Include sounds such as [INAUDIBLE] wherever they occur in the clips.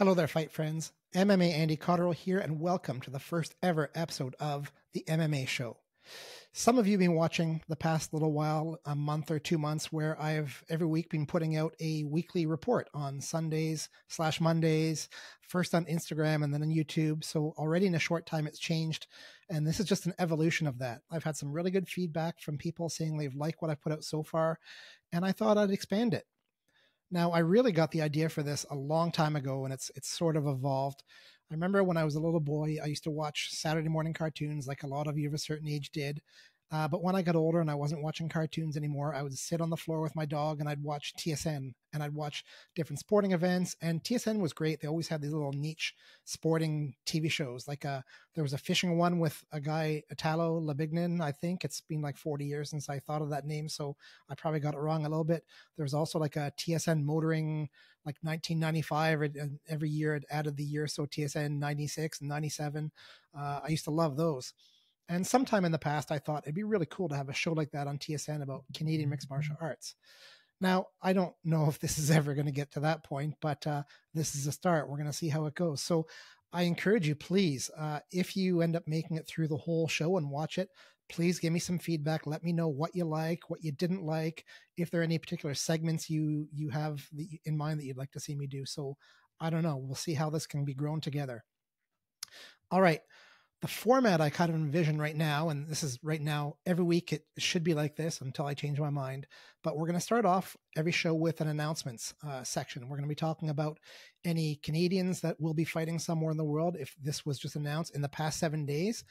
Hello there, fight friends. MM-EH Andy Cotterill here, and welcome to the first ever episode of the MM-EH Show. Some of you have been watching the past little while, a month or two months, where I've every week been putting out a weekly report on Sundays slash Mondays, first on Instagram and then on YouTube. So already in a short time, it's changed. And this is just an evolution of that. I've had some really good feedback from people saying they've liked what I've put out so far, and I thought I'd expand it. Now, I really got the idea for this a long time ago, and it's it's sort of evolved. I remember when I was a little boy, I used to watch Saturday morning cartoons, like a lot of you of a certain age did. Uh, but when I got older and I wasn't watching cartoons anymore, I would sit on the floor with my dog and I'd watch TSN and I'd watch different sporting events. And TSN was great. They always had these little niche sporting TV shows. Like uh, there was a fishing one with a guy, Italo Labignan, I think. It's been like 40 years since I thought of that name. So I probably got it wrong a little bit. There was also like a TSN motoring, like 1995. And every year it added the year. So TSN 96 and 97. Uh, I used to love those. And sometime in the past, I thought it'd be really cool to have a show like that on TSN about Canadian mixed martial arts. Now, I don't know if this is [LAUGHS] ever going to get to that point, but uh, this is a start. We're going to see how it goes. So I encourage you, please, uh, if you end up making it through the whole show and watch it, please give me some feedback. Let me know what you like, what you didn't like, if there are any particular segments you you have in mind that you'd like to see me do. So I don't know. We'll see how this can be grown together. All right the format I kind of envision right now, and this is right now, every week it should be like this until I change my mind. But we're going to start off every show with an announcements uh, section. We're going to be talking about any Canadians that will be fighting somewhere in the world if this was just announced in the past seven days.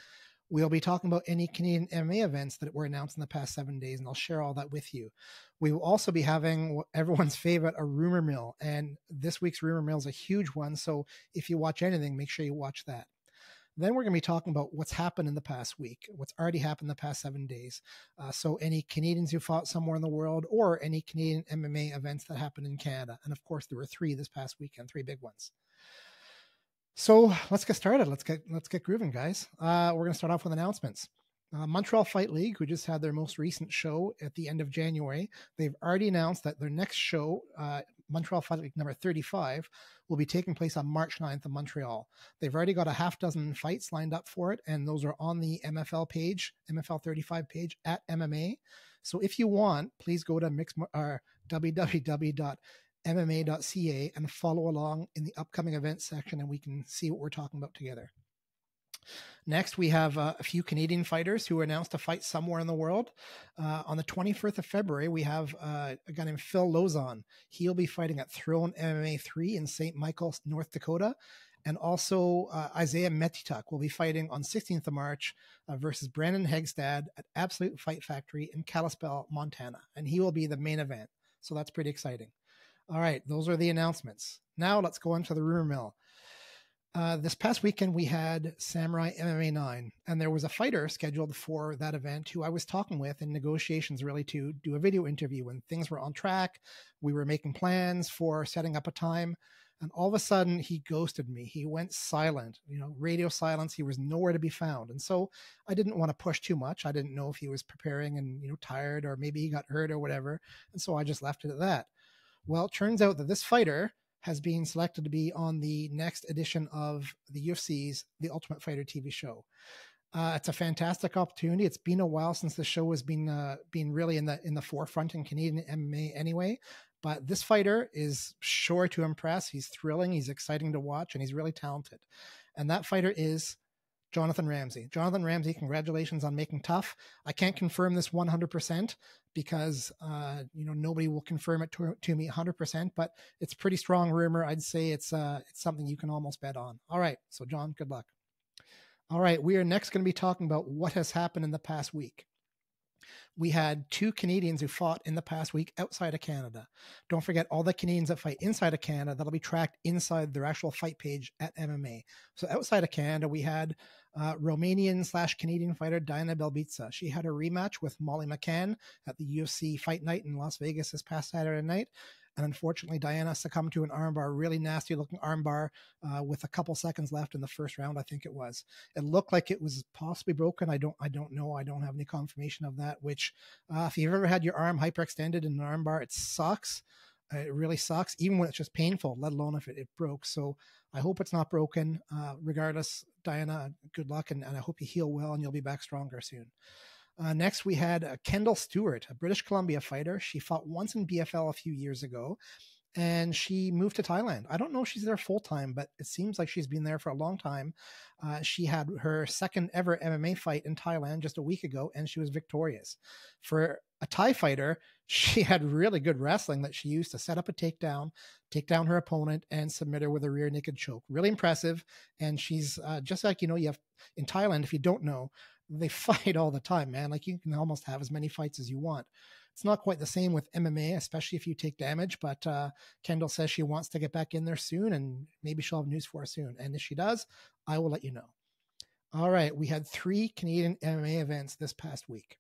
We'll be talking about any Canadian MMA events that were announced in the past seven days, and I'll share all that with you. We will also be having everyone's favorite, a rumor mill. And this week's rumor mill is a huge one. So if you watch anything, make sure you watch that. Then we're going to be talking about what's happened in the past week, what's already happened in the past seven days. Uh, so, any Canadians who fought somewhere in the world, or any Canadian MMA events that happened in Canada. And of course, there were three this past weekend, three big ones. So let's get started. Let's get let's get grooving, guys. Uh, we're going to start off with announcements. Uh, Montreal Fight League, who just had their most recent show at the end of January, they've already announced that their next show, uh, Montreal Fight League number 35, will be taking place on March 9th in Montreal. They've already got a half dozen fights lined up for it, and those are on the MFL page, MFL 35 page at MMA. So if you want, please go to mix, uh, www.mma.ca and follow along in the upcoming events section, and we can see what we're talking about together. Next, we have uh, a few Canadian fighters who announced to fight somewhere in the world. Uh, on the 21st of February, we have uh, a guy named Phil Lozon. He'll be fighting at Throne MMA 3 in St. Michael, North Dakota. And also, uh, Isaiah Metituk will be fighting on 16th of March uh, versus Brandon Hegstad at Absolute Fight Factory in Kalispell, Montana. And he will be the main event. So that's pretty exciting. All right, those are the announcements. Now let's go on to the rumor mill. Uh, this past weekend, we had Samourai MMA 9, and there was a fighter scheduled for that event who I was talking with in negotiations really to do a video interview when things were on track. We were making plans for setting up a time, and all of a sudden, he ghosted me. He went silent, you know, radio silence. He was nowhere to be found. And so I didn't want to push too much. I didn't know if he was preparing and, you know, tired or maybe he got hurt or whatever. And so I just left it at that. Well, it turns out that this fighter has been selected to be on the next edition of the UFC's The Ultimate Fighter TV show. Uh, it's a fantastic opportunity. It's been a while since the show has been uh, been really in the in the forefront in Canadian MMA anyway. But this fighter is sure to impress. He's thrilling. He's exciting to watch, and he's really talented. And that fighter is Jonathan Ramsey. Jonathan Ramsey, congratulations on making TUF. I can't confirm this 100% because uh, you know nobody will confirm it to, to me 100%, but it's pretty strong rumor. I'd say it's uh, it's something you can almost bet on. All right, so John, good luck. All right, we are next going to be talking about what has happened in the past week we had two Canadians who fought in the past week outside of Canada. Don't forget all the Canadians that fight inside of Canada, that'll be tracked inside their actual fight page at MMA. So outside of Canada, we had uh, Romanian slash Canadian fighter Diana Belbita. She had a rematch with Molly McCann at the UFC Fight Night in Las Vegas this past Saturday night. And unfortunately, Diana succumbed to an armbar, really nasty looking armbar, uh, with a couple seconds left in the first round. I think it was. It looked like it was possibly broken. I don't. I don't know. I don't have any confirmation of that. Which, uh, if you've ever had your arm hyperextended in an armbar, it sucks. It really sucks, even when it's just painful, let alone if it, it broke. So I hope it's not broken. Uh, regardless, Diana, good luck, and, and, I hope you heal well and you'll be back stronger soon. Uh, next, we had uh, Kendall Stewart, a British Columbia fighter. She fought once in BFL a few years ago and she moved to Thailand. I don't know if she's there full time, but it seems like she's been there for a long time. Uh, she had her second ever MMA fight in Thailand just a week ago, and she was victorious. For a Thai fighter, [LAUGHS] she had really good wrestling that she used to set up a takedown, take down her opponent, and submit her with a rear naked choke. Really impressive. And she's uh, just like you know, you have in Thailand. If you don't know, they [LAUGHS] fight all the time, man. Like you can almost have as many fights as you want. It's not quite the same with MMA, especially if you take damage. But uh, Kendall says she wants to get back in there soon, and maybe she'll have news for us soon. And if she does, I will let you know. All right, we had three Canadian MMA events this past week.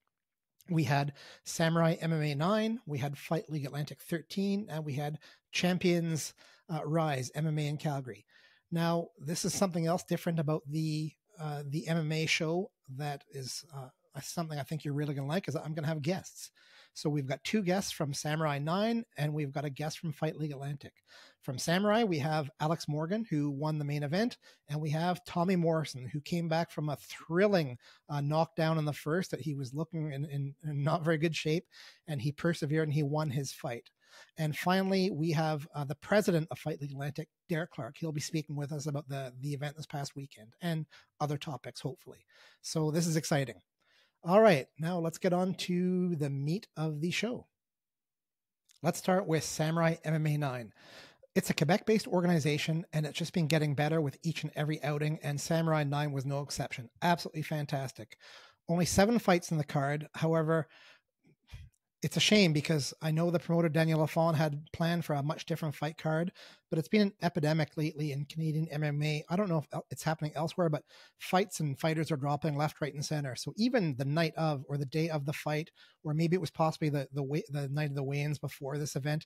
We had Samourai MMA 9, we had Fight League Atlantic 13, and we had Champions uh, Rise MMA in Calgary. Now, this is something else different about the uh, the MM-EH show that is uh, something I think you're really going to like. Is I'm going to have guests. So we've got two guests from Samourai 9 and we've got a guest from Fight League Atlantic. From Samourai, we have Alex Morgan, who won the main event, and we have Tommy Morrison, who came back from a thrilling uh, knockdown in the first that he was looking in, in, in, not very good shape, and he persevered and he won his fight. And finally, we have uh, the president of Fight League Atlantic, Derek Clarke. He'll be speaking with us about the, the event this past weekend and other topics, hopefully. So this is exciting. All right, now let's get on to the meat of the show. Let's start with Samourai MMA 9. It's a Quebec based organization and it's just been getting better with each and every outing, and Samourai 9 was no exception. Absolutely fantastic. Only seven fights in the card. However, it's a shame because I know the promoter Daniel Lafon had planned for a much different fight card, but it's been an epidemic lately in Canadian MMA. I don't know if it's happening elsewhere, but fights and fighters are dropping left, right, and center. So even the night of or the day of the fight, or maybe it was possibly the the, the night of the weigh-ins before this event,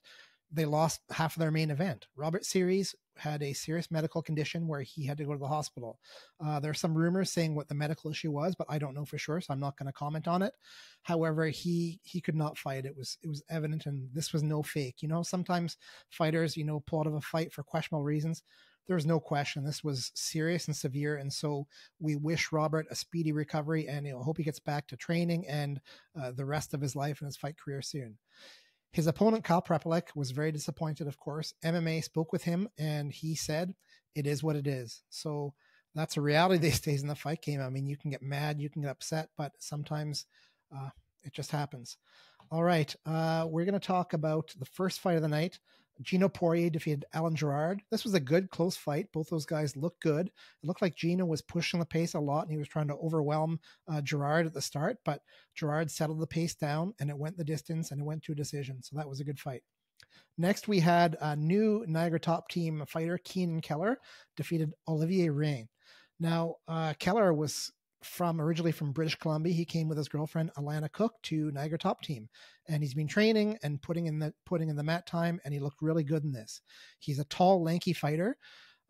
they lost half of their main event. Robert Series had a serious medical condition where he had to go to the hospital. Uh, there are some rumors saying what the medical issue was, but I don't know for sure, so I'm not going to comment on it. However, he he could not fight. It was it was evident, and this was no fake. You know, sometimes fighters, you know, pull out of a fight for questionable reasons. There's no question this was serious and severe, and so we wish Robert a speedy recovery, and you know, hope he gets back to training and uh, the rest of his life and his fight career soon. His opponent, Kyle Prepolec, was very disappointed, of course. MMA spoke with him and he said, it is what it is. So that's a reality [LAUGHS] these days in the fight game. I mean, you can get mad, you can get upset, but sometimes uh, it just happens. All right. Uh, we're going to talk about the first fight of the night Gino Poirier defeated Alan Gerard. This was a good, close fight. Both those guys looked good. It looked like Gino was pushing the pace a lot and he was trying to overwhelm uh, Gerard at the start, but Gerard settled the pace down and it went the distance and it went to a decision. So that was a good fight. Next, we had a new Niagara top team fighter, Keenan Keller, defeated Olivier Rain. Now, uh, Keller was from originally from British Columbia. He came with his girlfriend Alana Cook to Niagara Top Team, and he's been training and putting in the putting in the mat time, and he looked really good in this. He's a tall, lanky fighter.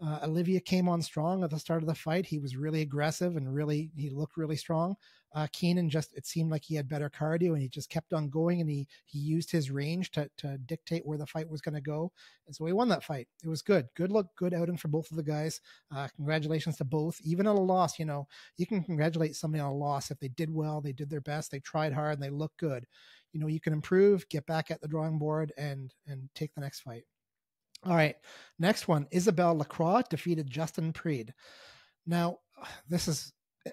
Uh, Olivia came on strong at the start of the fight. He was really aggressive and really he looked really strong. Uh, Keenan just it seemed like he had better cardio and he just kept on going and he he used his range to to dictate where the fight was going to go. And so he won that fight. It was good. Good look, good outing for both of the guys. Uh, congratulations to both. Even on a loss, you know, you can congratulate somebody on a loss if they did well, they did their best, they tried hard, and they look good. You know, you can improve, get back at the drawing board, and and take the next fight. All right. Next one Isabelle Lacroix defeated Justin Preed. Now, [SIGHS] this is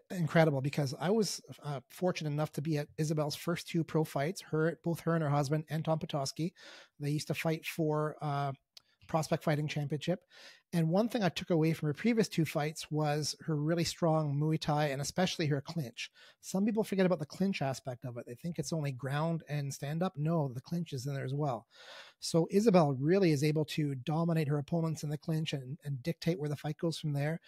incredible because I was uh, fortunate enough to be at Isabel's first two pro fights. Her, both her and her husband, Anton Potowski, they used to fight for uh, Prospect Fighting Championship. And one thing I took away from her previous two fights was her really strong Muay Thai and especially her clinch. Some people forget about the clinch aspect of it. They think it's only ground and stand up. No, the clinch is in there as well. So Isabel really is able to dominate her opponents in the clinch and, and dictate where the fight goes from there.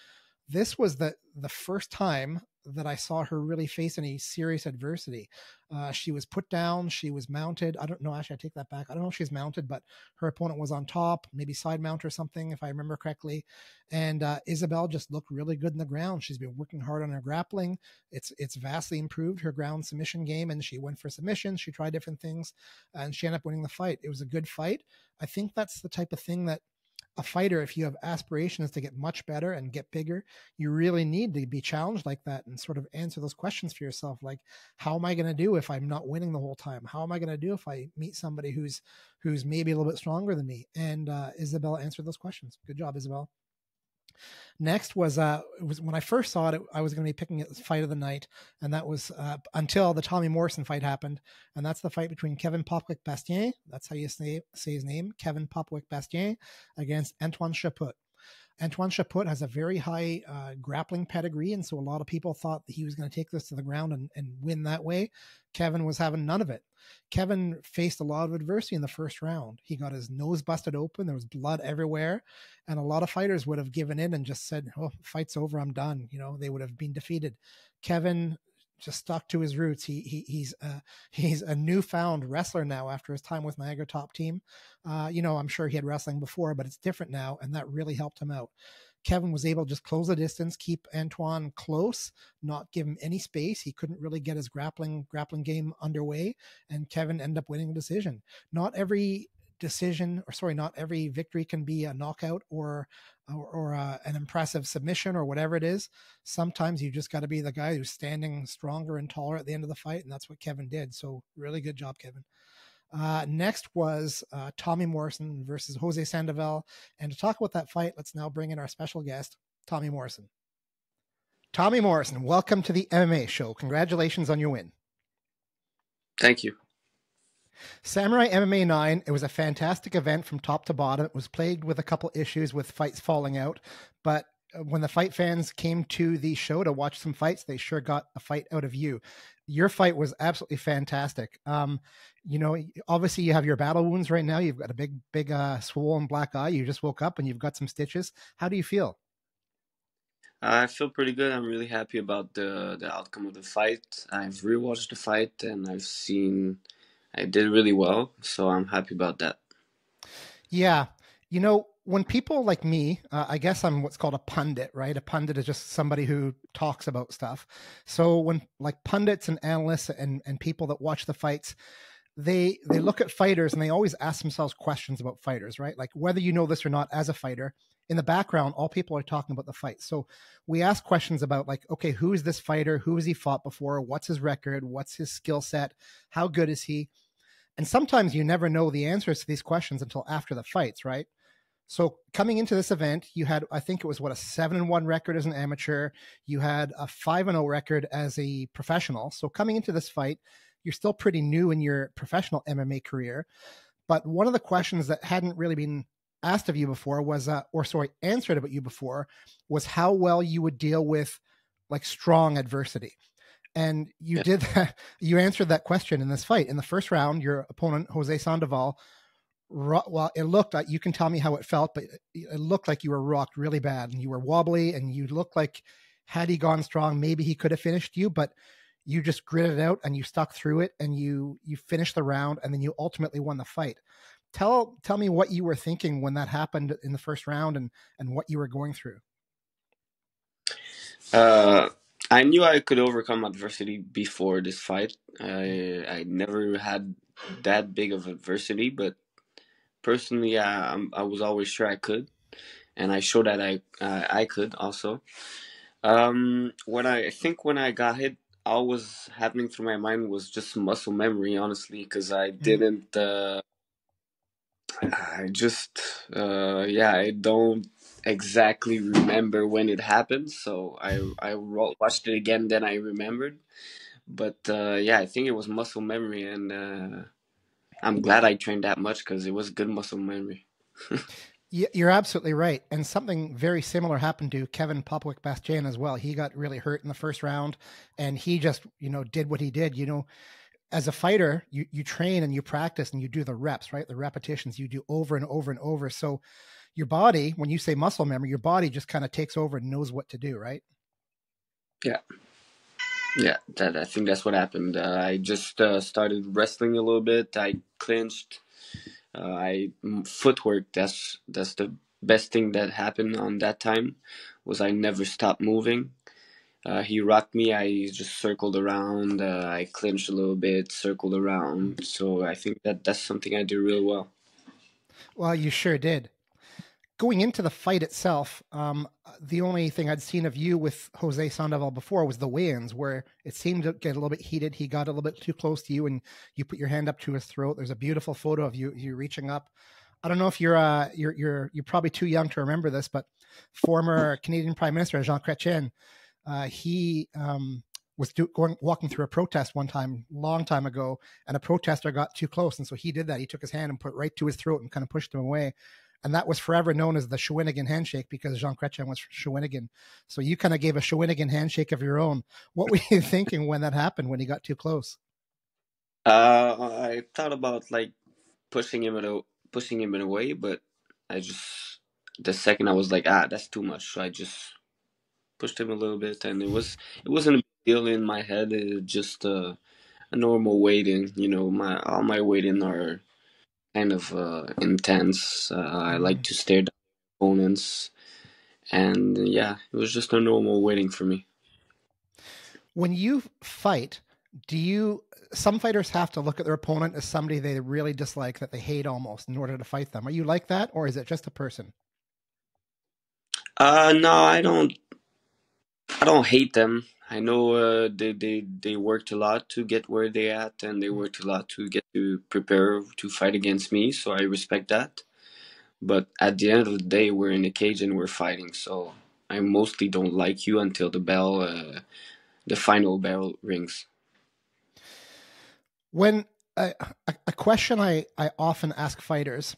This was the the first time that I saw her really face any serious adversity. Uh, she was put down, she was mounted. I don't know, actually, I take that back. I don't know if she's mounted, but her opponent was on top, maybe side mount or something, if I remember correctly. And uh, Isabelle just looked really good in the ground. She's been working hard on her grappling. It's it's vastly improved her ground submission game, and she went for submissions. She tried different things, and she ended up winning the fight. It was a good fight. I think that's the type of thing that a fighter, if you have aspirations to get much better and get bigger, you really need to be challenged like that and sort of answer those questions for yourself. Like, how am I going to do if I'm not winning the whole time? How am I going to do if I meet somebody who's who's maybe a little bit stronger than me? And uh, Isabelle answered those questions. Good job, Isabelle. Next was uh was when I first saw it, I was going to be picking it fight of the night, and that was uh, until the Tommy Morrison fight happened, and that's the fight between Kevin Popwick Bastien, that's how you say, say his name, Kevin Popwick Bastien, against Antoine Chaput. Antoine Chaput has a very high uh, grappling pedigree, and so a lot of people thought that he was going to take this to the ground and, and win that way. Kevin was having none of it. Kevin faced a lot of adversity in the first round. He got his nose busted open. There was blood everywhere. And a lot of fighters would have given in and just said, Oh, fight's over. I'm done. You know, they would have been defeated. Kevin just stuck to his roots. He, he he's uh, [LAUGHS] he's a newfound wrestler now after his time with Niagara Top Team. Uh, you know, I'm sure he had wrestling before, but it's different now, and that really helped him out. Kevin was able to just close the distance, keep Antoine close, not give him any space. He couldn't really get his grappling grappling game underway, and Kevin ended up winning a decision. Not every decision, or sorry, not every victory can be a knockout or or, or uh, an impressive submission or whatever it is. Sometimes you just got to be the guy who's standing stronger and taller at the end of the fight, and that's what Kevin did. So really good job, Kevin. Uh, next was uh, Tommy Morrison versus Jose Sandoval. And to talk about that fight, let's now bring in our special guest, Tommy Morrison. Tommy Morrison, welcome to the MM-EH show. Congratulations on your win. Thank you. Samourai MMA 9, it was a fantastic event from top to bottom. It was plagued with a couple issues with fights falling out, but uh, when the fight fans came to the show to watch some fights, they sure got a fight out of you. Your fight was absolutely fantastic. Um, you know, obviously you have your battle wounds right now. You've got a big, big, uh, swollen black eye. You just woke up and you've got some stitches. How do you feel? I feel pretty good. I'm really happy about the the outcome of the fight. I've rewatched the fight and I've seen I did really well, so I'm happy about that. Yeah, you know, when people like me, uh, I guess I'm what's called a pundit, right? A pundit is just somebody who talks about stuff. So when like pundits and analysts and and people that watch the fights, they they look at fighters and they always ask themselves questions about fighters, right? Like whether you know this or not as a fighter, in the background, all people are talking about the fight. So we ask questions about like, okay, who is this fighter? Who has he fought before? What's his record? What's his skill set? How good is he? And sometimes you never know the answers to these questions until after the fights, right? So coming into this event, you had I think it was what a seven and one record as an amateur. You had a five and zero oh record as a professional. So coming into this fight, you're still pretty new in your professional MMA career. But one of the questions that hadn't really been asked of you before was, uh, or sorry, answered about you before, was how well you would deal with like strong adversity. And you yeah. did that. [LAUGHS] You answered that question in this fight. In the first round, your opponent, Jose Sandoval, well, it looked like you can tell me how it felt, but it looked like you were rocked really bad and you were wobbly and you looked like had he gone strong, maybe he could have finished you, but you just gritted it out and you stuck through it and you you finished the round and then you ultimately won the fight. Tell tell me what you were thinking when that happened in the first round and and what you were going through. Uh I knew I could overcome adversity before this fight. I I never had that big of adversity, but personally, I I was always sure I could, and I showed that I uh, I could also. Um, when I, I think when I got hit, all was happening through my mind was just muscle memory, honestly, because I mm-hmm. didn't. Uh, I just uh, yeah, I don't exactly remember when it happened, so I I watched it again. Then I remembered, but uh, yeah, I think it was muscle memory, and uh, I'm glad I trained that much because it was good muscle memory. [LAUGHS] You're absolutely right. And something very similar happened to Kevin Popwick Bastien as well. He got really hurt in the first round and he just, you know, did what he did. You know, as a fighter, you, you train and you practice and you do the reps, right? The repetitions you do over and over and over. So your body, when you say muscle memory, your body just kind of takes over and knows what to do, right? Yeah. Yeah, that I think that's what happened. Uh, I just uh, started wrestling a little bit. I clinched. Uh, I footwork. That's that's the best thing that happened on that time. Was I never stopped moving. Uh, he rocked me. I just circled around. Uh, I clinched a little bit, circled around. So I think that that's something I do real well. Well, you sure did going into the fight itself, um, the only thing I'd seen of you with Jose Sandoval before was the weigh-ins, where it seemed to get a little bit heated. He got a little bit too close to you, and you put your hand up to his throat. There's a beautiful photo of you you reaching up. I don't know if you're uh, you're you're you're probably too young to remember this, but former Canadian Prime Minister Jean Chrétien, uh, he um, was do, going walking through a protest one time, long time ago, and a protester got too close, and so he did that. He took his hand and put it right to his throat and kind of pushed him away and that was forever known as the Shawinigan handshake because Jean Chrétien was Shawinigan. So you kind of gave a Shawinigan handshake of your own. What were you [LAUGHS] thinking when that happened? When he got too close? Uh, I thought about like pushing him a, pushing him in a way, but I just the second I was like, ah, that's too much. So I just pushed him a little bit, and it was it wasn't a deal in my head. It just uh, a normal waiting. You know, my all my waiting are kind of uh, intense. Uh, I like mm. to stare down opponents, and yeah, it was just a normal waiting for me. When you fight, do you? Some fighters have to look at their opponent as somebody they really dislike, that they hate almost, in order to fight them. Are you like that, or is it just a person? Uh, no, I don't. I don't hate them. I know uh, they, they they worked a lot to get where they at, and they worked a lot to get to prepare to fight against me. So I respect that. But at the end of the day, we're in a cage and we're fighting. So I mostly don't like you until the bell, uh, the final bell rings. When a, a question I, I often ask fighters,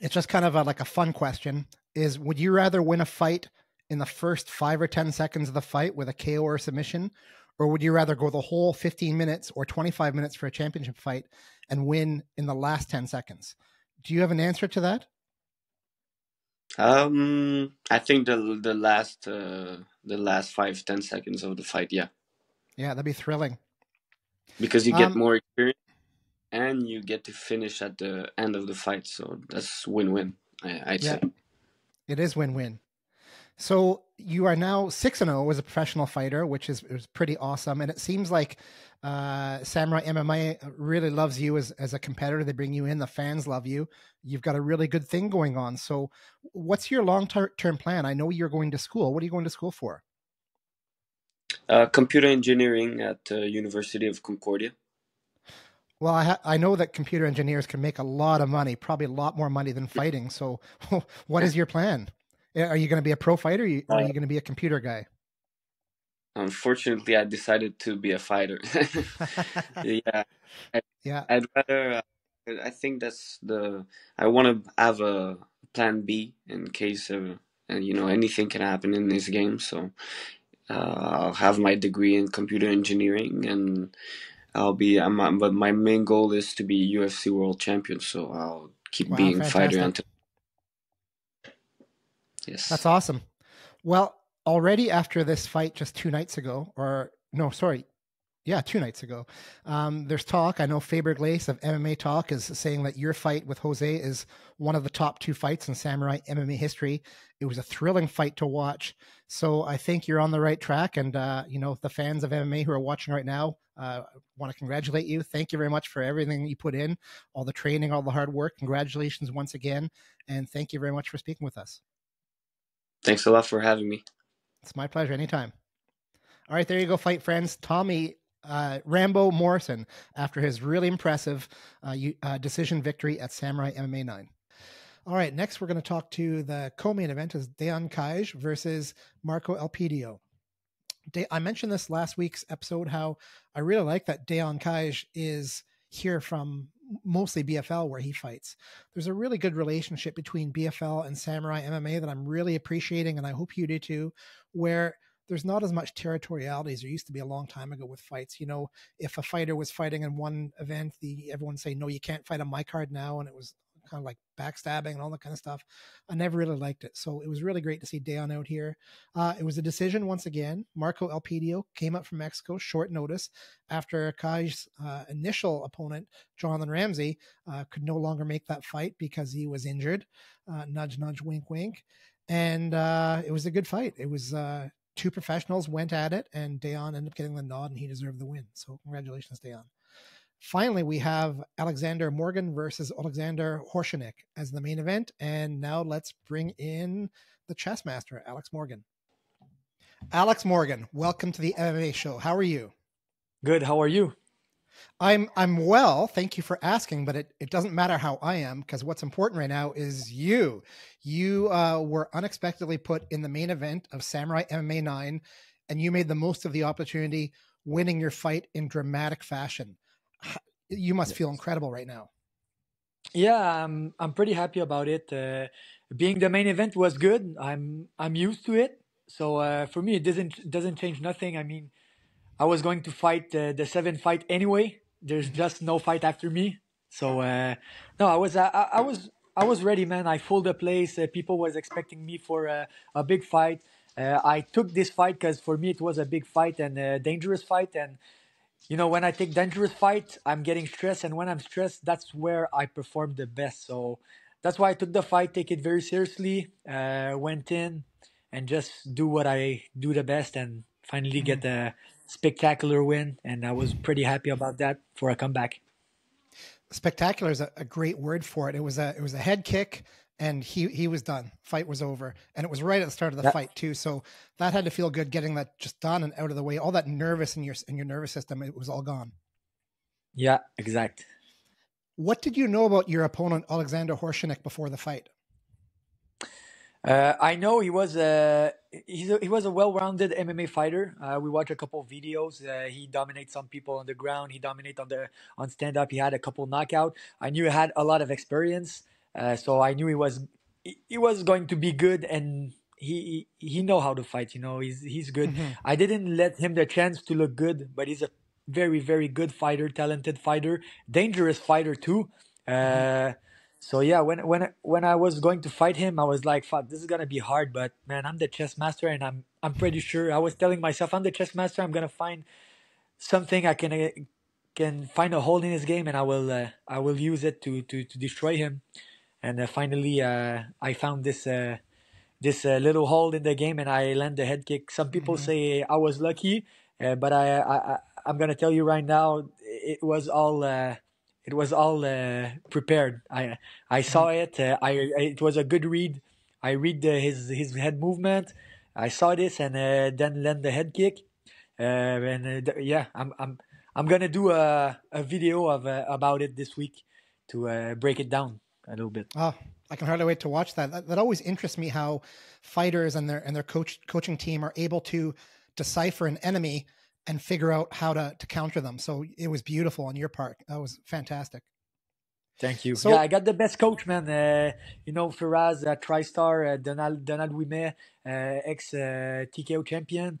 it's just kind of a, like a fun question: is would you rather win a fight? In the first five or 10 seconds of the fight with a KO or submission? Or would you rather go the whole 15 minutes or 25 minutes for a championship fight and win in the last 10 seconds? Do you have an answer to that? Um, I think the the last uh, the last five ten seconds of the fight, yeah. Yeah, that'd be thrilling. Because you get um, more experience and you get to finish at the end of the fight, so that's win win. I'd yeah, say it is win win. So you are now six and zero oh as a professional fighter, which is, is pretty awesome. And it seems like uh, Samourai MMA really loves you as as a competitor. They bring you in. The fans love you. You've got a really good thing going on. So, what's your long term plan? I know you're going to school. What are you going to school for? Uh, computer engineering at uh, University of Concordia. Well, I, ha- I know that computer engineers can make a lot of money, probably a lot more money than fighting. So, [LAUGHS] what is your plan? Are you going to be a pro fighter? Or are you, uh, you going to be a computer guy? Unfortunately, I decided to be a fighter. [LAUGHS] [LAUGHS] yeah, I, yeah. I'd rather. Uh, I think that's the. I want to have a plan B in case of, and you know, anything can happen in this game. So, uh, I'll have my degree in computer engineering, and I'll be. I'm, but my main goal is to be UFC world champion. So I'll keep wow, being fantastic. fighter until Yes. That's awesome. Well, already after this fight just two nights ago, or no, sorry, yeah, two nights ago. Um, there's talk. I know Faber Glace of MMA Talk is saying that your fight with Jose is one of the top two fights in Samourai MMA history. It was a thrilling fight to watch. So I think you're on the right track. And, uh, you know, the fans of MMA who are watching right now uh, want to congratulate you. Thank you very much for everything you put in, all the training, all the hard work. Congratulations once again. And thank you very much for speaking with us. Thanks a lot for having me. It's my pleasure. Anytime. All right, there you go, fight friends. Tommy uh, Rambo Morrison after his really impressive uh, uh, decision victory at Samourai MMA 9. All right, next we're going to talk to the co-main event is Dejan Kaj versus Marco Elpidio. De- I mentioned this last week's episode how I really like that Dejan Kaj is here from mostly BFL where he fights. There's a really good relationship between BFL and Samourai MMA that I'm really appreciating, and I hope you do too, where there's not as much territoriality as there used to be a long time ago with fights. You know, if a fighter was fighting in one event, the everyone say, no, you can't fight on my card now, and it was kind of like backstabbing and all that kind of stuff. I never really liked it. So it was really great to see Dayon out here. Uh, it was a decision once again. Marco Elpidio came up from Mexico short notice after Kai's uh, initial opponent, Jonathan Ramsey, uh, could no longer make that fight because he was injured. Uh, nudge, nudge, wink, wink. And uh, it was a good fight. It was uh, two professionals went at it, and Dayon ended up getting the nod, and he deserved the win. So congratulations, Dejan. Finally, we have Alexander Morgan versus Alexander Horshanik as the main event. And now let's bring in the chess master, Alex Morgan. Alex Morgan, welcome to the MM-EH show. How are you? Good. How are you? I'm I'm well. Thank you for asking, but it, it doesn't matter how I am because what's important right now is you. You uh, were unexpectedly put in the main event of Samourai MMA 9, and you made the most of the opportunity, winning your fight in dramatic fashion you must yes. feel incredible right now. Yeah, I'm I'm pretty happy about it. Uh, being the main event was good. I'm I'm used to it. So uh, for me, it doesn't doesn't change nothing. I mean, I was going to fight uh, the seven fight anyway. There's just no fight after me. So uh, no, I was I, I, was I was ready, man. I full the place. Uh, people was expecting me for a, a big fight. Uh, I took this fight because for me it was a big fight and a dangerous fight and you know, when I take dangerous fight, I'm getting stressed, and when I'm stressed, that's where I perform the best. So that's why I took the fight, take it very seriously, uh, went in, and just do what I do the best, and finally mm-hmm. get a spectacular win. And I was pretty happy about that for a comeback. Spectacular is a, a great word for it. It was a it was a head kick and he he was done. Fight was over, and it was right at the start of the yep. fight too. So that had to feel good getting that just done and out of the way. All that nervous in your in your nervous system, it was all gone. Yeah, exact. What did you know about your opponent Alexander Horshanik before the fight? Uh, I know he was a he's a, he was a well-rounded MMA fighter. Uh, we watched a couple of videos. Uh, he dominates some people on the ground. He dominates on the on stand up. He had a couple knockout. I knew he had a lot of experience. Uh, so I knew he was he was going to be good and he he know how to fight you know he's he's good mm-hmm. i didn't let him the chance to look good but he's a very very good fighter talented fighter dangerous fighter too uh, mm-hmm. so yeah when when when i was going to fight him i was like fuck this is gonna be hard but man i'm the chess master and i'm i'm pretty sure i was telling myself i'm the chess master i'm gonna find something i can uh, can find a hole in his game and i will uh, i will use it to to to destroy him and uh, finally uh, I found this uh, this little hole in the game and I land the head kick. Some people mm-hmm. say I was lucky, but I, I I'm gonna tell you right now, it was all it was all uh, prepared. I I saw mm-hmm. it. Uh, I it was a good read. I read the, his his head movement. I saw this and uh, then land the head kick. and yeah, I'm I'm I'm gonna do a a video of about it this week to break it down a little bit. Oh, I can hardly wait to watch that. that. That always interests me how fighters and their and their coach coaching team are able to decipher an enemy and figure out how to to counter them. So it was beautiful on your part. That was fantastic. Thank you. So, yeah, I got the best coach, man. Uh, you know, Firas, uh, TriStar, uh, Donald Donald Ouimet, uh, ex uh, TKO champion.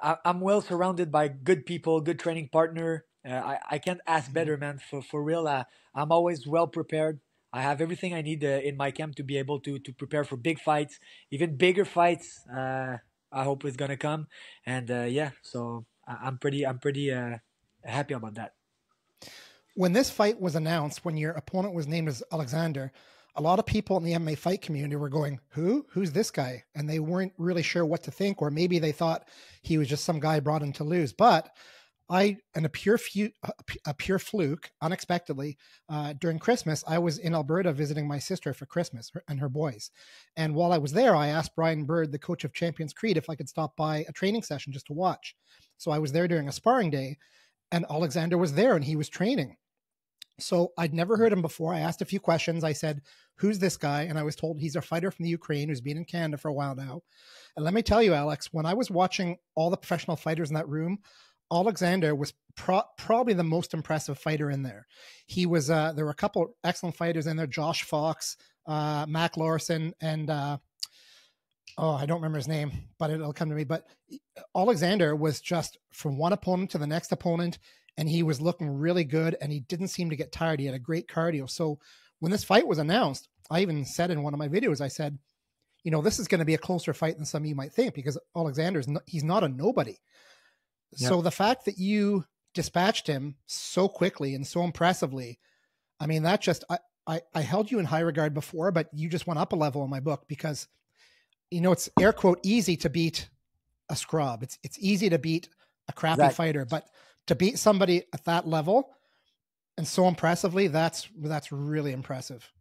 I, am well surrounded by good people, good training partner. Uh, I I can't ask mm-hmm. better, man. For for real, uh, I'm always well prepared. I have everything I need uh, in my camp to be able to to prepare for big fights, even bigger fights. Uh, I hope it's gonna come, and uh, yeah, so I'm pretty I'm pretty happy about that. When this fight was announced, when your opponent was named as Alexander, a lot of people in the MMA fight community were going, "Who? Who's this guy?" And they weren't really sure what to think, or maybe they thought he was just some guy brought in to lose. But I, and a pure fu- a pure fluke, unexpectedly, uh, during Christmas, I was in Alberta visiting my sister for Christmas and her boys. And while I was there, I asked Brian Bird, the coach of Champions Creed, if I could stop by a training session just to watch. So I was there during a sparring day, and Alexander was there and he was training. So I'd never heard him before. I asked a few questions. I said, Who's this guy? And I was told he's a fighter from the Ukraine who's been in Canada for a while now. And let me tell you, Alex, when I was watching all the professional fighters in that room, Alexander was pro- probably the most impressive fighter in there. He was uh, there were a couple excellent fighters in there: Josh Fox, uh, Mac Lawson, and uh, oh, I don't remember his name, but it'll come to me. But Alexander was just from one opponent to the next opponent, and he was looking really good, and he didn't seem to get tired. He had a great cardio. So when this fight was announced, I even said in one of my videos, I said, you know, this is going to be a closer fight than some of you might think because Alexander's no, he's not a nobody. Yep. So the fact that you dispatched him so quickly and so impressively, I mean, that just I, I, I held you in high regard before, but you just went up a level in my book because you know it's air quote easy to beat a scrub. It's it's easy to beat a crappy exactly. fighter, but to beat somebody at that level and so impressively, that's that's really impressive.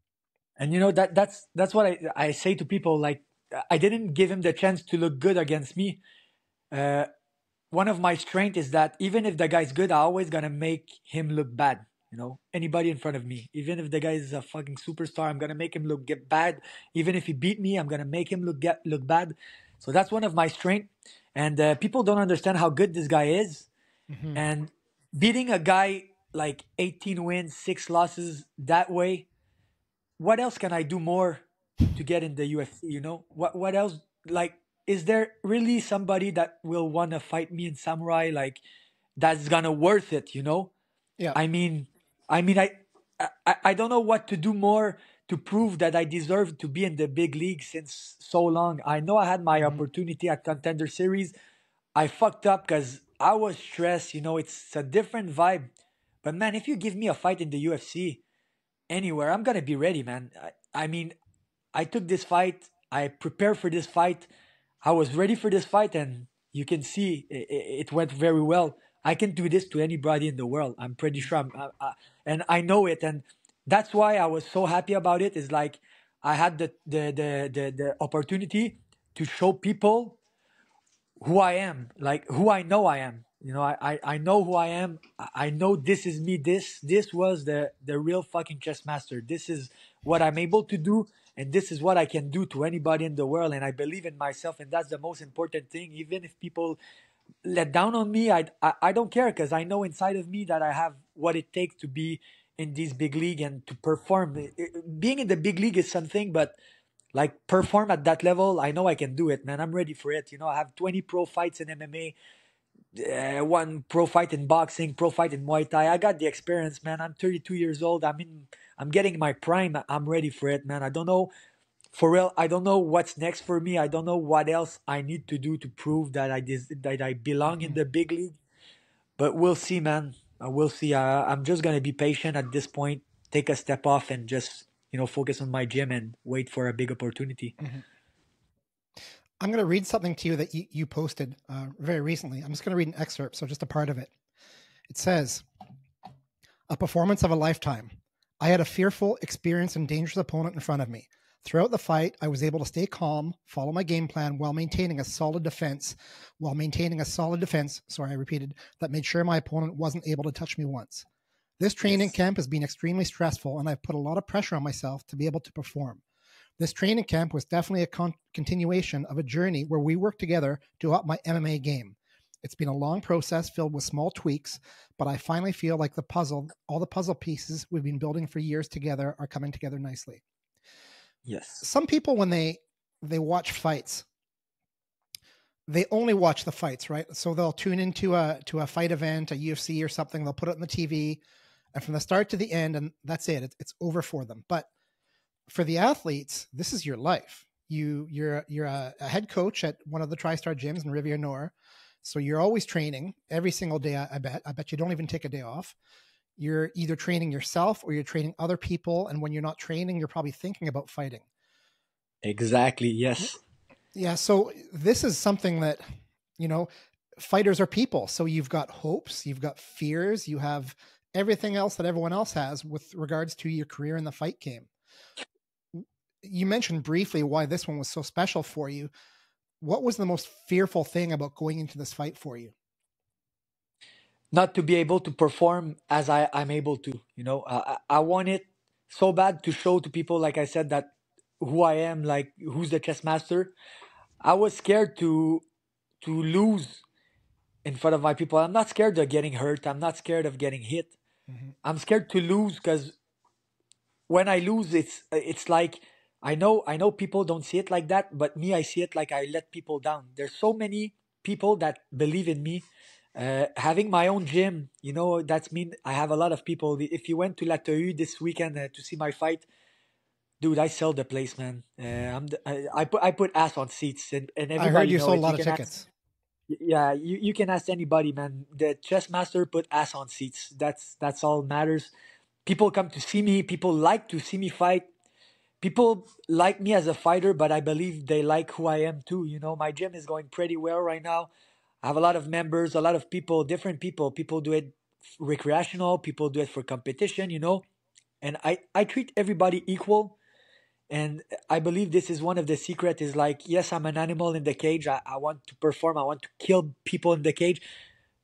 And you know that that's that's what I I say to people. Like I didn't give him the chance to look good against me. Uh, one of my strengths is that even if the guy's good, I always gonna make him look bad. You know, anybody in front of me, even if the guy is a fucking superstar, I'm gonna make him look get bad. Even if he beat me, I'm gonna make him look get look bad. So that's one of my strengths. And uh, people don't understand how good this guy is. Mm-hmm. And beating a guy like 18 wins, six losses that way, what else can I do more to get in the UFC? You know, what what else? Like, is there really somebody that will want to fight me in Samourai? Like, that's gonna worth it? You know? Yeah. I mean, I mean, I I, I don't know what to do more to prove that I deserve to be in the big league since so long. I know I had my mm-hmm. opportunity at Contender Series. I fucked up because I was stressed. You know, it's a different vibe. But man, if you give me a fight in the UFC anywhere, I'm gonna be ready, man. I, I mean, I took this fight. I prepared for this fight. I was ready for this fight, and you can see it, it went very well. I can do this to anybody in the world. I'm pretty sure. I'm, I, I, and I know it, and that's why I was so happy about it. Is like I had the the the the, the opportunity to show people who I am, like who I know I am. You know, I, I, I know who I am. I know this is me. This this was the the real fucking chess master. This is what I'm able to do, and this is what I can do to anybody in the world. And I believe in myself, and that's the most important thing. Even if people let down on me, I I, I don't care because I know inside of me that I have what it takes to be in this big league and to perform. Being in the big league is something, but like perform at that level, I know I can do it, man. I'm ready for it. You know, I have 20 pro fights in MMA, uh, one pro fight in boxing, pro fight in Muay Thai. I got the experience, man. I'm 32 years old. I'm in. I'm getting my prime. I'm ready for it, man. I don't know. For real, I don't know what's next for me. I don't know what else I need to do to prove that I des- that I belong in mm-hmm. the big league. But we'll see, man uh, we'll see. Uh, I'm just gonna be patient at this point. Take a step off and just you know focus on my gym and wait for a big opportunity. Mm-hmm. I'm going to read something to you that you, you posted uh, very recently. I'm just going to read an excerpt, so just a part of it. It says, "A performance of a lifetime. I had a fearful, experienced, and dangerous opponent in front of me. Throughout the fight, I was able to stay calm, follow my game plan while maintaining a solid defense, while maintaining a solid defense, sorry, I repeated, that made sure my opponent wasn't able to touch me once. This training yes. camp has been extremely stressful, and I've put a lot of pressure on myself to be able to perform. This training camp was definitely a con- continuation of a journey where we worked together to up my MMA game. It's been a long process filled with small tweaks, but I finally feel like the puzzle, all the puzzle pieces we've been building for years together, are coming together nicely. Yes. Some people when they they watch fights, they only watch the fights, right? So they'll tune into a to a fight event, a UFC or something. They'll put it on the TV, and from the start to the end, and that's it. It's over for them. But for the athletes, this is your life. You you're you're a, a head coach at one of the TriStar gyms in Rivière Nord, so you're always training every single day. I, bet. I bet you don't even take a day off. You're either training yourself or you're training other people. And when you're not training you're probably thinking about fighting. Exactly. Yes. Yeah. So this is something that you know fighters are people. So you've got hopes you've got fears you have everything else that everyone else has with regards to your career in the fight game. You mentioned briefly why this one was so special for you what was the most fearful thing about going into this fight for you not to be able to perform as I, I'm able to. You know, I, I want it so bad to show to people, like I said, that who I am, like who's the chess master. I was scared to to lose in front of my people. I'm not scared of getting hurt. I'm not scared of getting hit. Mm-hmm. I'm scared to lose because when I lose, it's it's like I know I know people don't see it like that, but me, I see it like I let people down. There's so many people that believe in me uh, having my own gym, you know, that's mean I have a lot of people. If you went to La Tehu this weekend uh, to see my fight, dude, I sell the place, man. Uh, I'm the, I, I, put I put ass on seats, and, and I heard you sold a lot of tickets. Ask, yeah, you, you can ask anybody, man. The chess master put ass on seats. That's that's all matters. People come to see me. People like to see me fight. People like me as a fighter, but I believe they like who I am too. You know, my gym is going pretty well right now. I have a lot of members, a lot of people, different people. People do it recreational, people do it for competition, you know. And I, I treat everybody equal. And I believe this is one of the secret is like, yes, I'm an animal in the cage. I, I want to perform. I want to kill people in the cage.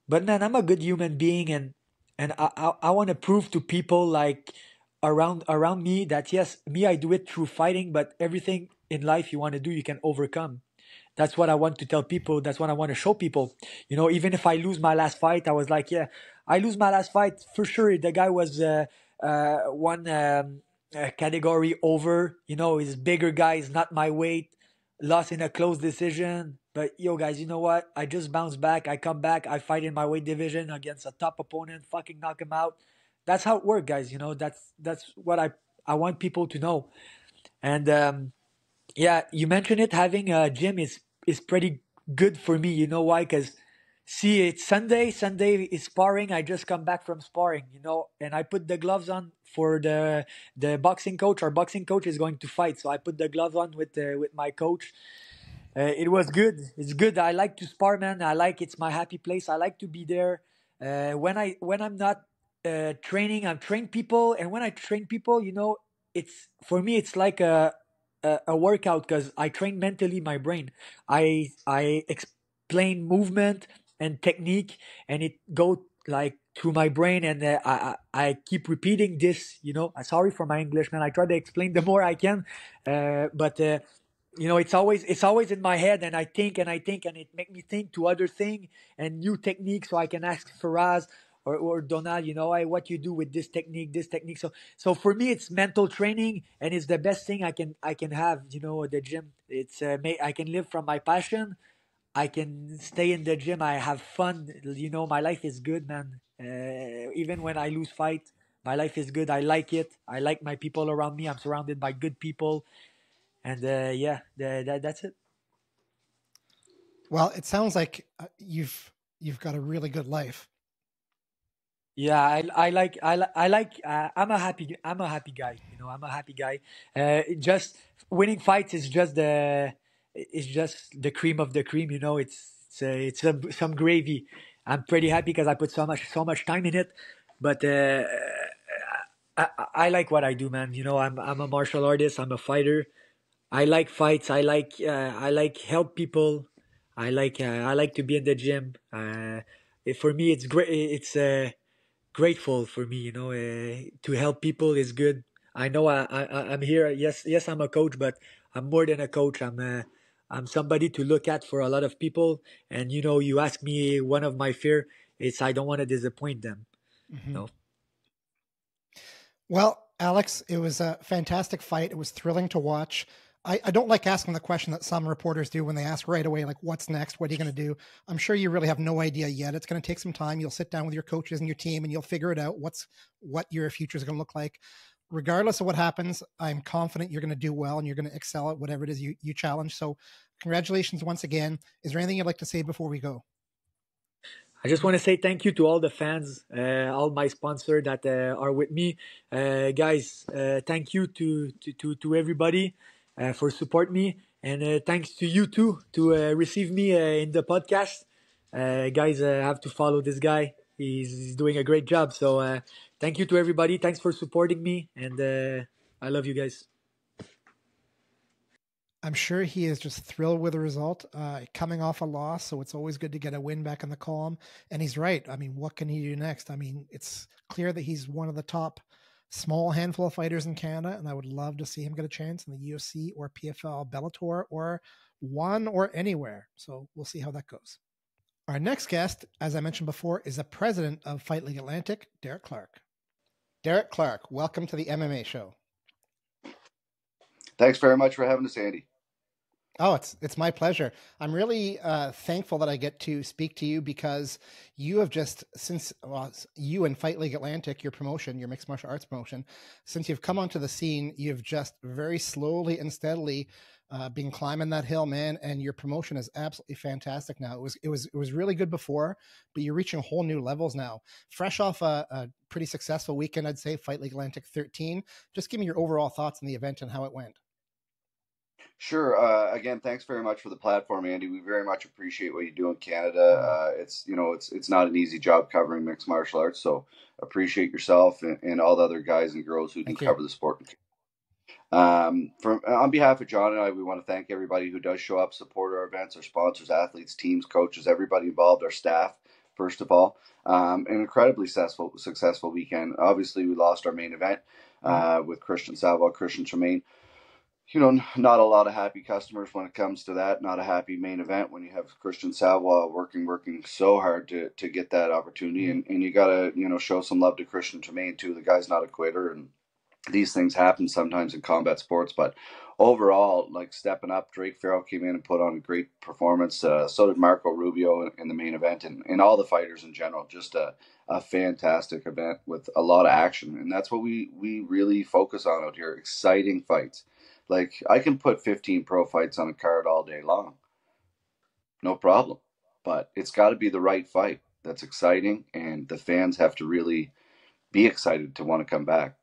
But man, I'm a good human being and and I, I, I want to prove to people like around around me that yes, me I do it through fighting, but everything in life you want to do, you can overcome that's what I want to tell people. That's what I want to show people. You know, even if I lose my last fight, I was like, yeah, I lose my last fight for sure. The guy was uh, uh, one um, uh, category over. You know, he's bigger guy. is not my weight. Lost in a close decision. But yo, guys, you know what? I just bounce back. I come back. I fight in my weight division against a top opponent. Fucking knock him out. That's how it works, guys. You know, that's that's what I I want people to know. And um, yeah, you mentioned it. Having a gym is is pretty good for me. You know why? Because see, it's Sunday. Sunday is sparring. I just come back from sparring. You know, and I put the gloves on for the the boxing coach. Our boxing coach is going to fight, so I put the gloves on with uh, with my coach. Uh, it was good. It's good. I like to spar, man. I like it's my happy place. I like to be there. Uh, when I when I'm not uh, training, I'm train people, and when I train people, you know, it's for me, it's like a a, a workout because I train mentally my brain. I I explain movement and technique, and it go like through my brain, and uh, I, I keep repeating this. You know, sorry for my English, man. I try to explain the more I can, uh, but. Uh, you know it's always it's always in my head and i think and i think and it make me think to other thing and new techniques so i can ask Firas or, or Donald, you know, hey, what you do with this technique, this technique. So so for me, it's mental training, and it's the best thing I can I can have. You know, the gym. It's uh, I can live from my passion. I can stay in the gym. I have fun. You know, my life is good, man. Uh, even when I lose fight, my life is good. I like it. I like my people around me. I'm surrounded by good people, and uh, yeah, the, that, that's it. Well, it sounds like uh, you've you've got a really good life. Yeah, I, I like I, I like uh, I'm a happy I'm a happy guy. You know, I'm a happy guy. Uh, just winning fights is just the it's just the cream of the cream. You know, it's it's, uh, it's some, some gravy. I'm pretty happy because I put so much so much time in it. But uh, I, I like what I do, man. You know, I'm I'm a martial artist. I'm a fighter. I like fights. I like uh, I like help people. I like uh, I like to be in the gym. For me, it's great. It's grateful for me. You know, uh, to help people is good. I know I, I I'm here. Yes, yes, I'm a coach, but I'm more than a coach. I'm a, I'm somebody to look at for a lot of people. And you know, you ask me one of my fear is I don't want to disappoint them. Mm-hmm. You know? Well, Alex, it was a fantastic fight. It was thrilling to watch. I, I, don't like asking the question that some reporters do when they ask right away, like, what's next? What are you going to do? I'm sure you really have no idea yet. It's going to take some time. You'll sit down with your coaches and your team and you'll figure it out what's what your future is going to look like. Regardless of what happens, I'm confident you're going to do well and you're going to excel at whatever it is you, you challenge. So, congratulations once again. Is there anything you'd like to say before we go? I just want to say thank you to all the fans, uh, all my sponsors that uh, are with me, uh, guys. Uh, thank you to to to, to everybody. Uh, for support me. And uh, thanks to you too to uh, receive me in the podcast. guys, I have to follow this guy. He's, he's, doing a great job. So thank you to everybody. Thanks for supporting me. And I love you guys. I'm sure he is just thrilled with the result, uh, coming off a loss. So it's always good to get a win back in the column. And he's right. I mean, what can he do next? I mean, it's clear that he's one of the top small handful of fighters in Canada, and I would love to see him get a chance in the UFC or PFL, Bellator, or one or anywhere. So we'll see how that goes. Our next guest, as I mentioned before, is the president of Fight League Atlantic, Derek Clarke. Derek Clarke, welcome to the MM-EH show. Thanks very much for having us, Andy. Oh, it's it's my pleasure. I'm really uh, thankful that I get to speak to you because you have just since well, you and Fight League Atlantic, your promotion, your mixed martial arts promotion, since you've come onto the scene, you've just very slowly and steadily uh, been climbing that hill, man. And your promotion is absolutely fantastic now. It was it was it was really good before, but you're reaching whole new levels now. Fresh off a, a pretty successful weekend, I'd say Fight League Atlantic 13. Just give me your overall thoughts on the event and how it went. Sure. Uh, again, thanks very much for the platform, Andy. We very much appreciate what you do in Canada. Uh, it's you know it's it's not an easy job covering mixed martial arts, so appreciate yourself and, and all the other guys and girls who do cover the sport. Um, from on behalf of John and I, we want to thank everybody who does show up, support our events, our sponsors, athletes, teams, coaches, everybody involved, our staff. First of all, um, an incredibly successful successful weekend. Obviously, we lost our main event uh, with Christian Savoie, Christian Tremaine you know, not a lot of happy customers when it comes to that. Not a happy main event when you have Christian Savoie working, working so hard to, to get that opportunity. Mm-hmm. And, and you got to, you know, show some love to Christian Tremaine too. The guy's not a quitter and these things happen sometimes in combat sports. But overall, like stepping up, Drake Farrell came in and put on a great performance. Uh, so did Marco Rubio in, in, the main event and, and all the fighters in general. Just a, a fantastic event with a lot of action. And that's what we, we really focus on out here exciting fights like I can put 15 pro fights on a card all day long. No problem. But it's got to be the right fight that's exciting and the fans have to really be excited to want to come back.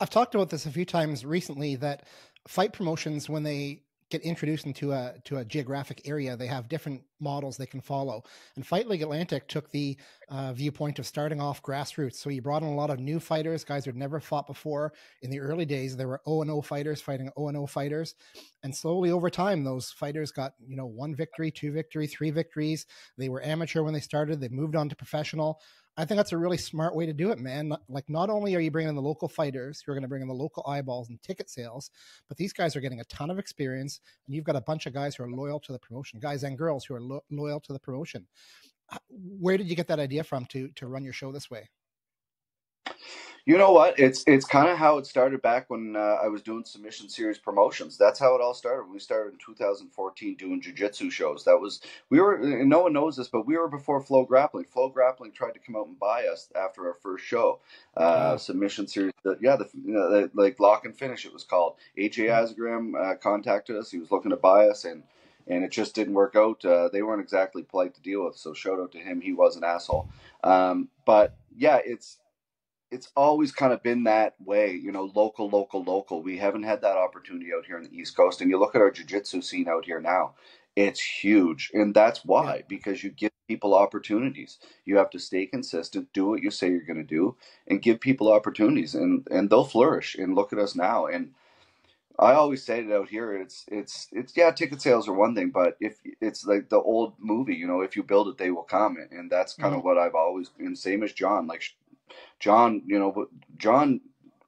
I've talked about this a few times recently that fight promotions when they get introduced into a to a geographic area, they have different models they can follow. And Fight League Atlantic took the uh, viewpoint of starting off grassroots. So you brought in a lot of new fighters, guys who had never fought before. In the early days, there were O and O fighters fighting O and O fighters, and slowly over time, those fighters got you know one victory, two victory, three victories. They were amateur when they started. They moved on to professional. I think that's a really smart way to do it, man. Like, not only are you bringing in the local fighters who are going to bring in the local eyeballs and ticket sales, but these guys are getting a ton of experience, and you've got a bunch of guys who are loyal to the promotion, guys and girls who are lo- loyal to the promotion. Where did you get that idea from to to run your show this way? You know what? It's it's kind of how it started back when uh, I was doing submission series promotions. That's how it all started. We started in 2014 doing jujitsu shows. That was we were and no one knows this, but we were before FloGrappling. Flow Grappling tried to come out and buy us after our first show. Uh, Submission series. yeah, the, you know, the, like Lock and Finish. It was called. AJ Asgram uh, contacted us. He was looking to buy us and and it just didn't work out. Uh, they weren't exactly polite to deal with, so shout out to him. He was an asshole. Um, but yeah, it's it's always kind of been that way, you know, local, local, local. We haven't had that opportunity out here on the East Coast. And you look at our jiu-jitsu scene out here now, it's huge. And that's why, yeah. because you give people opportunities. You have to stay consistent, do what you say you're going to do, and give people opportunities and, and they'll flourish. And look at us now. And I always say it out here. It's it's it's yeah. Ticket sales are one thing, but if it's like the old movie, you know, if you build it, they will come, and that's kind mm-hmm. of what I've always been. Same as John, like John, you know, John,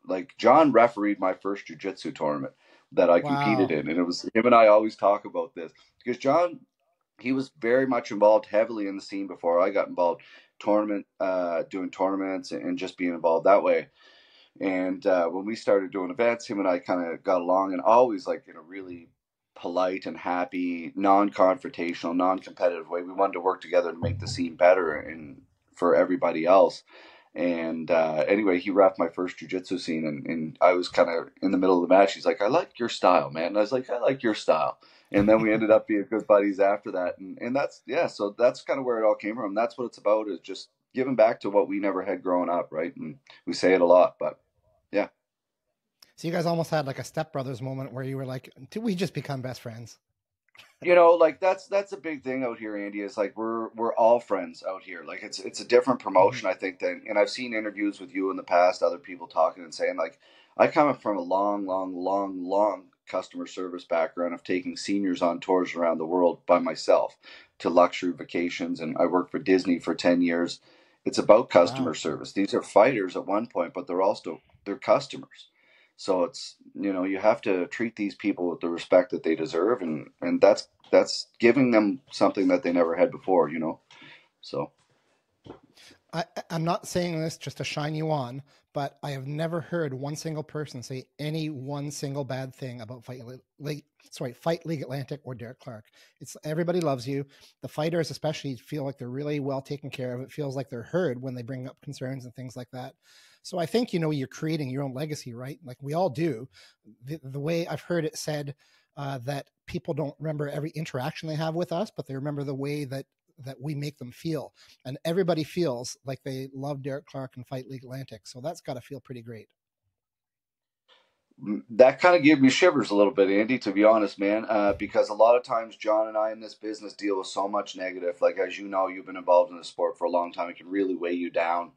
like John refereed my first jujitsu tournament that I wow. competed in, and it was him and I always talk about this because John, he was very much involved heavily in the scene before I got involved, tournament, uh, doing tournaments and just being involved that way. And uh, when we started doing events, him and I kind of got along, and always like in a really polite and happy, non-confrontational, non-competitive way. We wanted to work together to make the scene better and for everybody else. And uh, anyway, he wrapped my first jujitsu scene, and, and I was kind of in the middle of the match. He's like, "I like your style, man." And I was like, "I like your style." And then we ended up being good buddies after that, and and that's yeah. So that's kind of where it all came from. That's what it's about is just giving back to what we never had growing up, right? And we say it a lot, but yeah. So you guys almost had like a stepbrothers moment where you were like, "Did we just become best friends?" You know like that's that's a big thing out here andy is like we're we're all friends out here like it's it's a different promotion mm-hmm. i think than and i've seen interviews with you in the past other people talking and saying like i come from a long long long long customer service background of taking seniors on tours around the world by myself to luxury vacations and i worked for disney for 10 years it's about customer wow. service these are fighters at one point but they're also they're customers so it's you know you have to treat these people with the respect that they deserve, and and that's that's giving them something that they never had before. You know, so. I, I'm not saying this just to shine you on, but I have never heard one single person say any one single bad thing about Fight League, sorry, Fight League Atlantic or Derek Clarke. It's everybody loves you. The fighters, especially, feel like they're really well taken care of. It feels like they're heard when they bring up concerns and things like that. So I think you know you're creating your own legacy, right? Like we all do. The, the way I've heard it said uh, that people don't remember every interaction they have with us, but they remember the way that that we make them feel. And everybody feels like they love Derek Clarke and Fight League Atlantic. So that's got to feel pretty great. Mm, that kind of gave me shivers a little bit, Andy, to be honest, man, uh, because a lot of times John and I in this business deal with so much negative. Like, as you know, you've been involved in the sport for a long time. It can really weigh you down.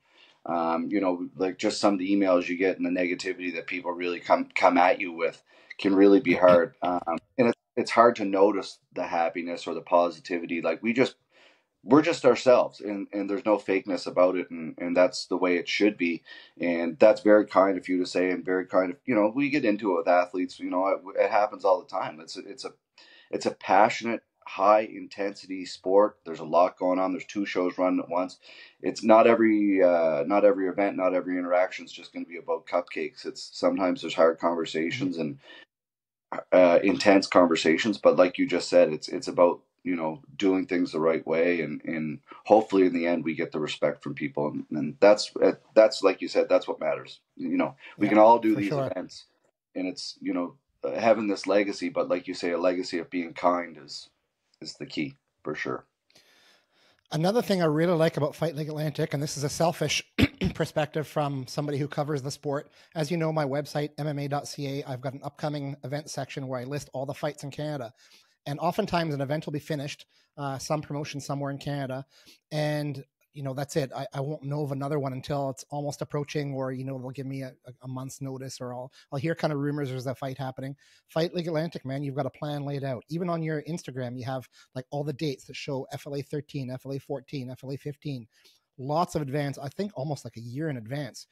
Um, you know, like just some of the emails you get and the negativity that people really come come at you with can really be hard. Um, and it's it's hard to notice the happiness or the positivity. Like we just we're just ourselves and, and there's no fakeness about it and, and that's the way it should be and that's very kind of you to say and very kind of you know we get into it with athletes you know it, it happens all the time it's a, it's a it's a passionate high intensity sport. There's a lot going on. There's two shows running at once. It's not every uh, not every event not every interaction is just going to be about cupcakes. It's sometimes there's hard conversations and uh, intense conversations but like you just said it's it's about you know doing things the right way and and hopefully in the end we get the respect from people and, and that's uh, that's like you said that's what matters. You know we yeah, can all do these sure. events and it's you know uh, having this legacy but like you say a legacy of being kind is is the key for sure. Another thing i really like about fight league atlantic and this is a selfish [CLEARS THROAT] perspective from somebody who covers the sport. As you know my website mma.ca i've got an upcoming event section where i list all the fights in canada. And oftentimes an event will be finished, uh, some promotion somewhere in Canada, and you know that's it. I, I won't know of another one until it's almost approaching, or you know they'll give me a, a month's notice, or I'll I'll hear kind of rumors there's a fight happening. Fight League Atlantic, man, you've got a plan laid out. Even on your Instagram, you have like all the dates that show FLA 13, FLA 14, FLA 15, lots of advance. I think almost like a year in advance.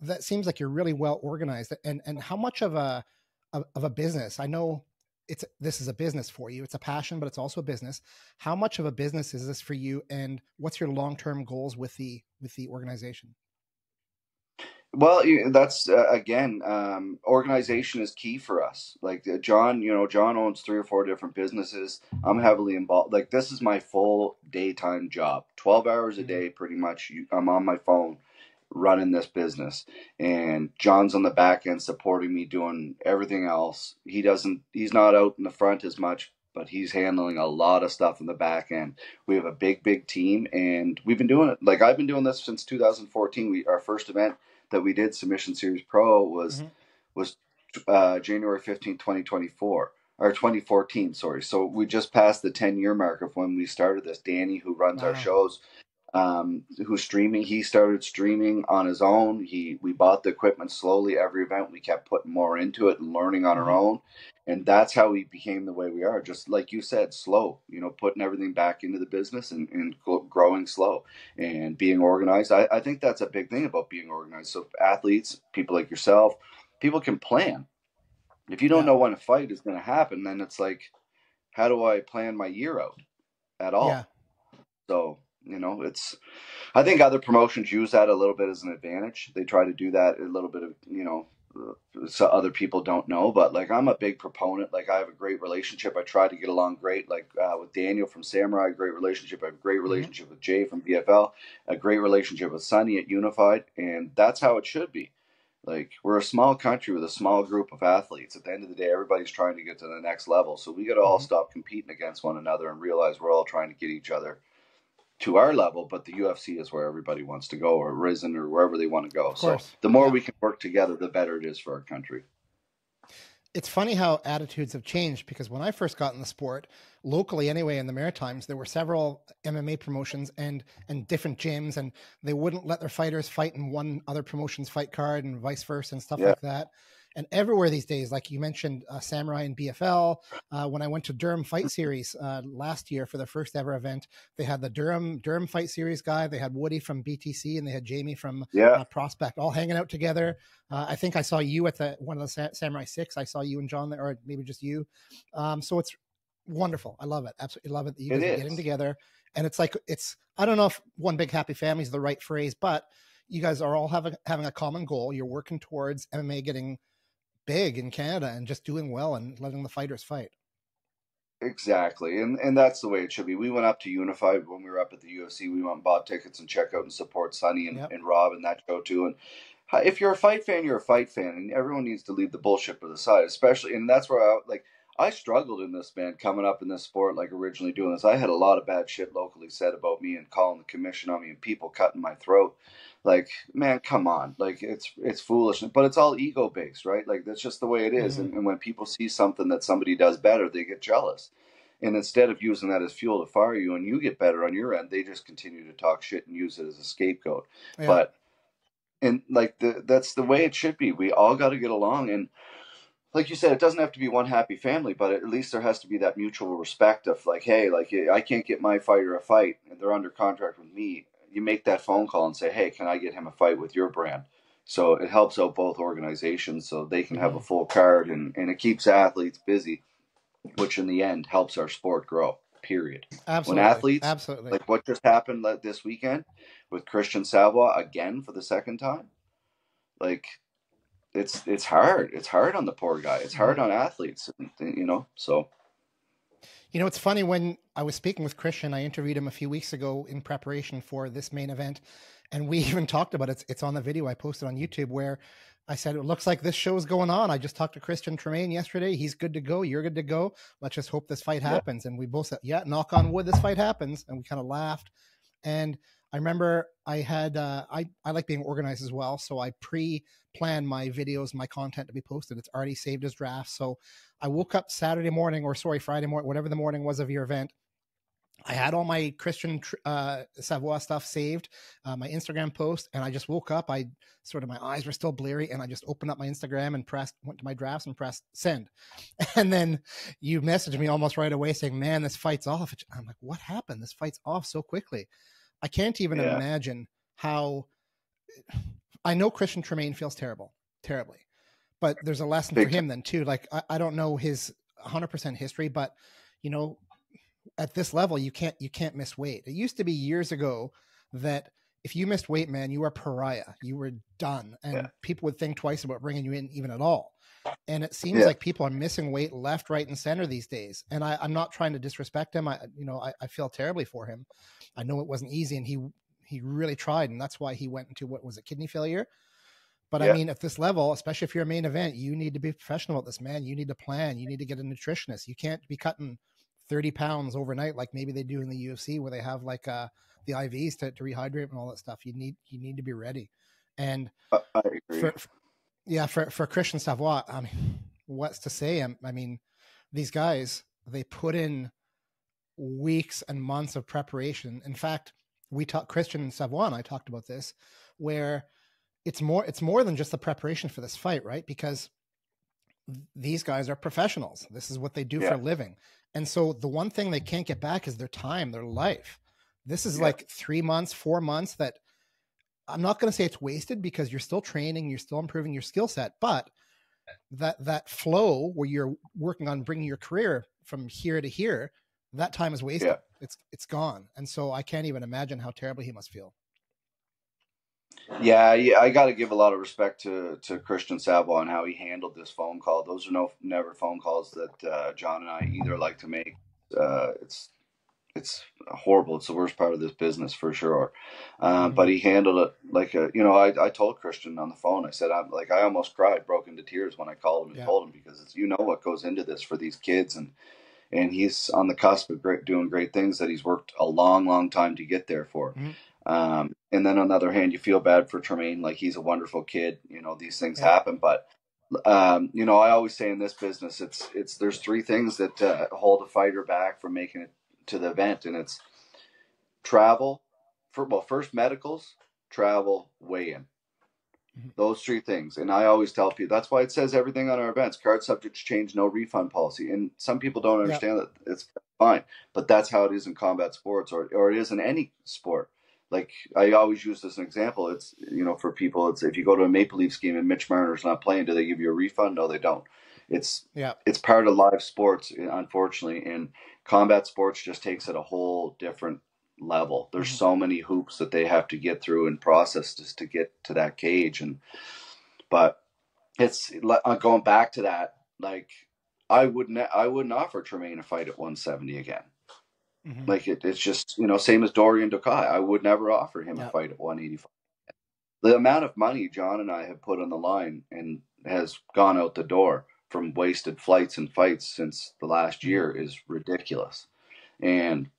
That seems like you're really well organized. And and how much of a of a business? I know it's this is a business for you. It's a passion but it's also a business. How much of a business is this for you and what's your long-term goals with the with the organization? Well that's uh, again um, organization is key for us. Like uh, john you know john owns three or four different businesses. I'm heavily involved like this is my full daytime job. 12 hours a mm-hmm. day pretty much. I'm on my phone running this business and John's on the back end supporting me doing everything else. He doesn't he's not out in the front as much, but he's handling a lot of stuff in the back end. We have a big big team and we've been doing it like I've been doing this since 2014. We our first event that we did Submission Series Pro was mm-hmm. was uh, January 15, 2024 or 2014, sorry. So we just passed the 10 year mark of when we started this. Danny, who runs wow. our shows, um, who's streaming. He started streaming on his own. He we bought the equipment slowly. Every event we kept putting more into it and learning on our mm-hmm. own, and that's how we became the way we are. Just like you said, slow. You know, putting everything back into the business and, and growing slow and being organized. I, I think that's a big thing about being organized. So athletes, people like yourself, people can plan. If you don't yeah. know when a fight is going to happen, then it's like, how do I plan my year out at all? Yeah. So you know, it's. I think other promotions use that a little bit as an advantage. They try to do that a little bit of you know, so other people don't know. But like, I'm a big proponent. Like, I have a great relationship. I try to get along great. Like uh, with Daniel from Samourai, great relationship. I have a great mm-hmm. relationship mm-hmm. with Jay from BFL. A great relationship with Sunny at Unified, and that's how it should be. Like we're a small country with a small group of athletes. At the end of the day, everybody's trying to get to the next level. So we got to all mm-hmm. stop competing against one another and realize we're all trying to get each other to our level, but the UFC is where everybody wants to go, or Rizin, or wherever they want to go. So the more yeah. we can work together, the better it is for our country. It's funny how attitudes have changed because when I first got in the sport, locally anyway, in the Maritimes, there were several MMA promotions and and different gyms, and they wouldn't let their fighters fight in one other promotion's fight card and vice versa and stuff yeah. like that and everywhere these days. Like you mentioned, uh, Samourai and BFL. Uh, when I went to Durham Fight Series uh, last year for the first ever event, they had the Durham Durham Fight Series guy. They had Woody from BTC, and they had Jamie from yeah. Uh, Prospect, all hanging out together. Uh, I think I saw you at the one of the Sa- Samourai Six. I saw you and John there, or maybe just you. Um, so it's wonderful. I love it. Absolutely love it. That you guys are getting together and it's like it's I don't know if one big happy family is the right phrase, but you guys are all having having a common goal. You're working towards MMA getting big in Canada and just doing well and letting the fighters fight. Exactly, and and that's the way it should be. We went up to Unified when we were up at the UFC. We went and bought tickets and check out and support Sunny and, Yep. and Rob and that show too. And if you're a fight fan, you're a fight fan, and everyone needs to leave the bullshit to the side. Especially, and that's where I like. I struggled in this man coming up in this sport, like originally doing this. I had a lot of bad shit locally said about me and calling the commission on me and people cutting my throat. Like, man, come on. Like it's it's foolish. But it's all ego based, right? Like that's just the way it is. Mhm. And, and when people see something that somebody does better, they get jealous. And instead of using that as fuel to fire you and you get better on your end, they just continue to talk shit and use it as a scapegoat. Yeah. But and like the that's the way it should be. We all got to get along and like you said, it doesn't have to be one happy family, but at least there has to be that mutual respect of like, hey, like I can't get my fighter a fight, and they're under contract with me. You make that phone call and say, hey, can I get him a fight with your brand? So it helps out both organizations, so they can have a mm-hmm. full card, and and it keeps athletes busy, which in the end helps our sport grow. Period. absolutely, athletes, absolutely, Like what just happened like, this weekend with Christian Savoy again for the second time. Like it's it's hard. It's hard on the poor guy. It's hard mm-hmm. on athletes. You know. So You know, it's funny when I was speaking with Christian, I interviewed him a few weeks ago in preparation for this main event, and we [LAUGHS] even talked about it. It's, it's on the video I posted on YouTube where I said, It looks like this show's going on. I just talked to Christian Tremaine yesterday. He's good to go. You're good to go. Let's just hope this fight Yeah. happens. And we both said, Yeah, knock on wood, this fight happens. And we kind of laughed. And I remember I had, uh, I, I like being organized as well. So I pre planned my videos, my content to be posted. It's already saved as drafts. So I woke up Saturday morning, or sorry, Friday morning, whatever the morning was of your event. I had all my Christian uh, Savoy stuff saved, uh, my Instagram post, and I just woke up. I sort of my eyes were still bleary, and I just opened up my Instagram and pressed, went to my drafts and pressed send. [LAUGHS] And then you messaged me almost right away saying, "Man, this fight's off." I'm like, "What happened? This fight's off so quickly." I can't even Yeah. imagine how. [SIGHS] I know Christian Tremaine feels terrible, terribly, but there's a lesson Big for him then too. Like I, I don't know his 100% history, but you know, at this level, you can't you can't miss weight. It used to be years ago that if you missed weight, man, you were pariah. You were done, and Yeah. people would think twice about bringing you in even at all. And it seems Yeah. like people are missing weight left, right, and center these days. And I, I'm not trying to disrespect him. I, you know, I, I feel terribly for him. I know it wasn't easy, and he he really tried, and that's why he went into what was it, kidney failure. But I mean, at this level, especially if you're a main event, you need to be professional at this, man. You need to plan. You need to get a nutritionist. You can't be cutting 30 pounds overnight like maybe they do in the UFC where they have like uh the IVs to, to rehydrate and all that stuff. You need you need to be ready. And I, I agree. for, for- yeah, for for Christian Savoy, I mean, what's to say? I, I mean, these guys they put in weeks and months of preparation. In fact, we talked Christian Savoy and I talked about this, where it's more it's more than just the preparation for this fight, right? Because these guys are professionals. This is what they do for a living. And so the one thing they can't get back is their time, their life. This is Yeah. like three months, four months that I'm not going to say it's wasted because you're still training, you're still improving your skill set, but that that flow where you're working on bringing your career from here to here, that time is wasted. Yeah. It's it's gone, and so I can't even imagine how terribly he must feel. Yeah, yeah, I got to give a lot of respect to to Christian Savoy and how he handled this phone call. Those are no never phone calls that uh, John and I either like to make. Uh, it's it's horrible. It's the worst part of this business for sure. Um, Mhm. But he handled it like a, you know. I, I told Christian on the phone. I said I'm like I almost cried, broke into tears when I called him and Yeah. told him because it's, you know what goes into this for these kids and and he's on the cusp of great, doing great things that he's worked a long, long time to get there for. Mhm. Um, and then on the other hand, you feel bad for Tremaine. Like he's a wonderful kid. You know, these things Yeah. happen, but um, you know, I always say in this business, it's it's there's three things that uh, hold a fighter back from making it to the event, and it's travel. For well, first medicals, travel, weigh in. Mhm. Those three things, and I always tell people that's why it says everything on our events: card subjects change, no refund policy. And some people don't understand that it's fine, but that's how it is in combat sports, or or it is in any sport. Like I always use this as an example. It's you know for people, it's if you go to a Maple Leaf game and Mitch Marner's not playing, do they give you a refund? No, they don't. It's Yeah. it's part of live sports, unfortunately, and combat sports just takes it a whole different level. There's Mhm. so many hoops that they have to get through and process just to get to that cage. And but it's uh, going back to that. Like I wouldn't I wouldn't offer Tremaine a fight at 170 again. Mhm. Like it, it's just you know same as Dorian Dukai. I would never offer him Yeah. a fight at 185. The amount of money John and I have put on the line and has gone out the door from wasted flights and fights since the last Mhm. year is ridiculous. And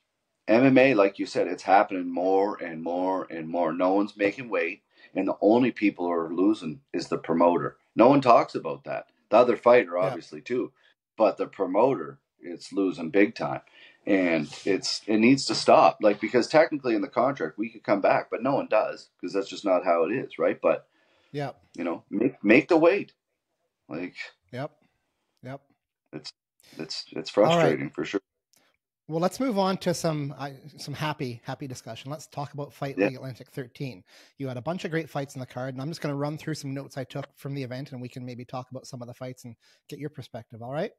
MMA, like you said, it's happening more and more and more. No one's making weight, and the only people who are losing is the promoter. No one talks about that. The other fighter, Yeah. obviously, too, but the promoter, it's losing big time, and it's it needs to stop. Like because technically in the contract we could come back, but no one does because that's just not how it is, right? But yeah, you know, make make the weight. Like. Yep. It's it's it's All right. frustrating for sure. Well, let's move on to some uh, some happy happy discussion. Let's talk about Fight Yeah. League Atlantic 13. You had a bunch of great fights in the card, and I'm just going to run through some notes I took from the event, and we can maybe talk about some of the fights and get your perspective. All right?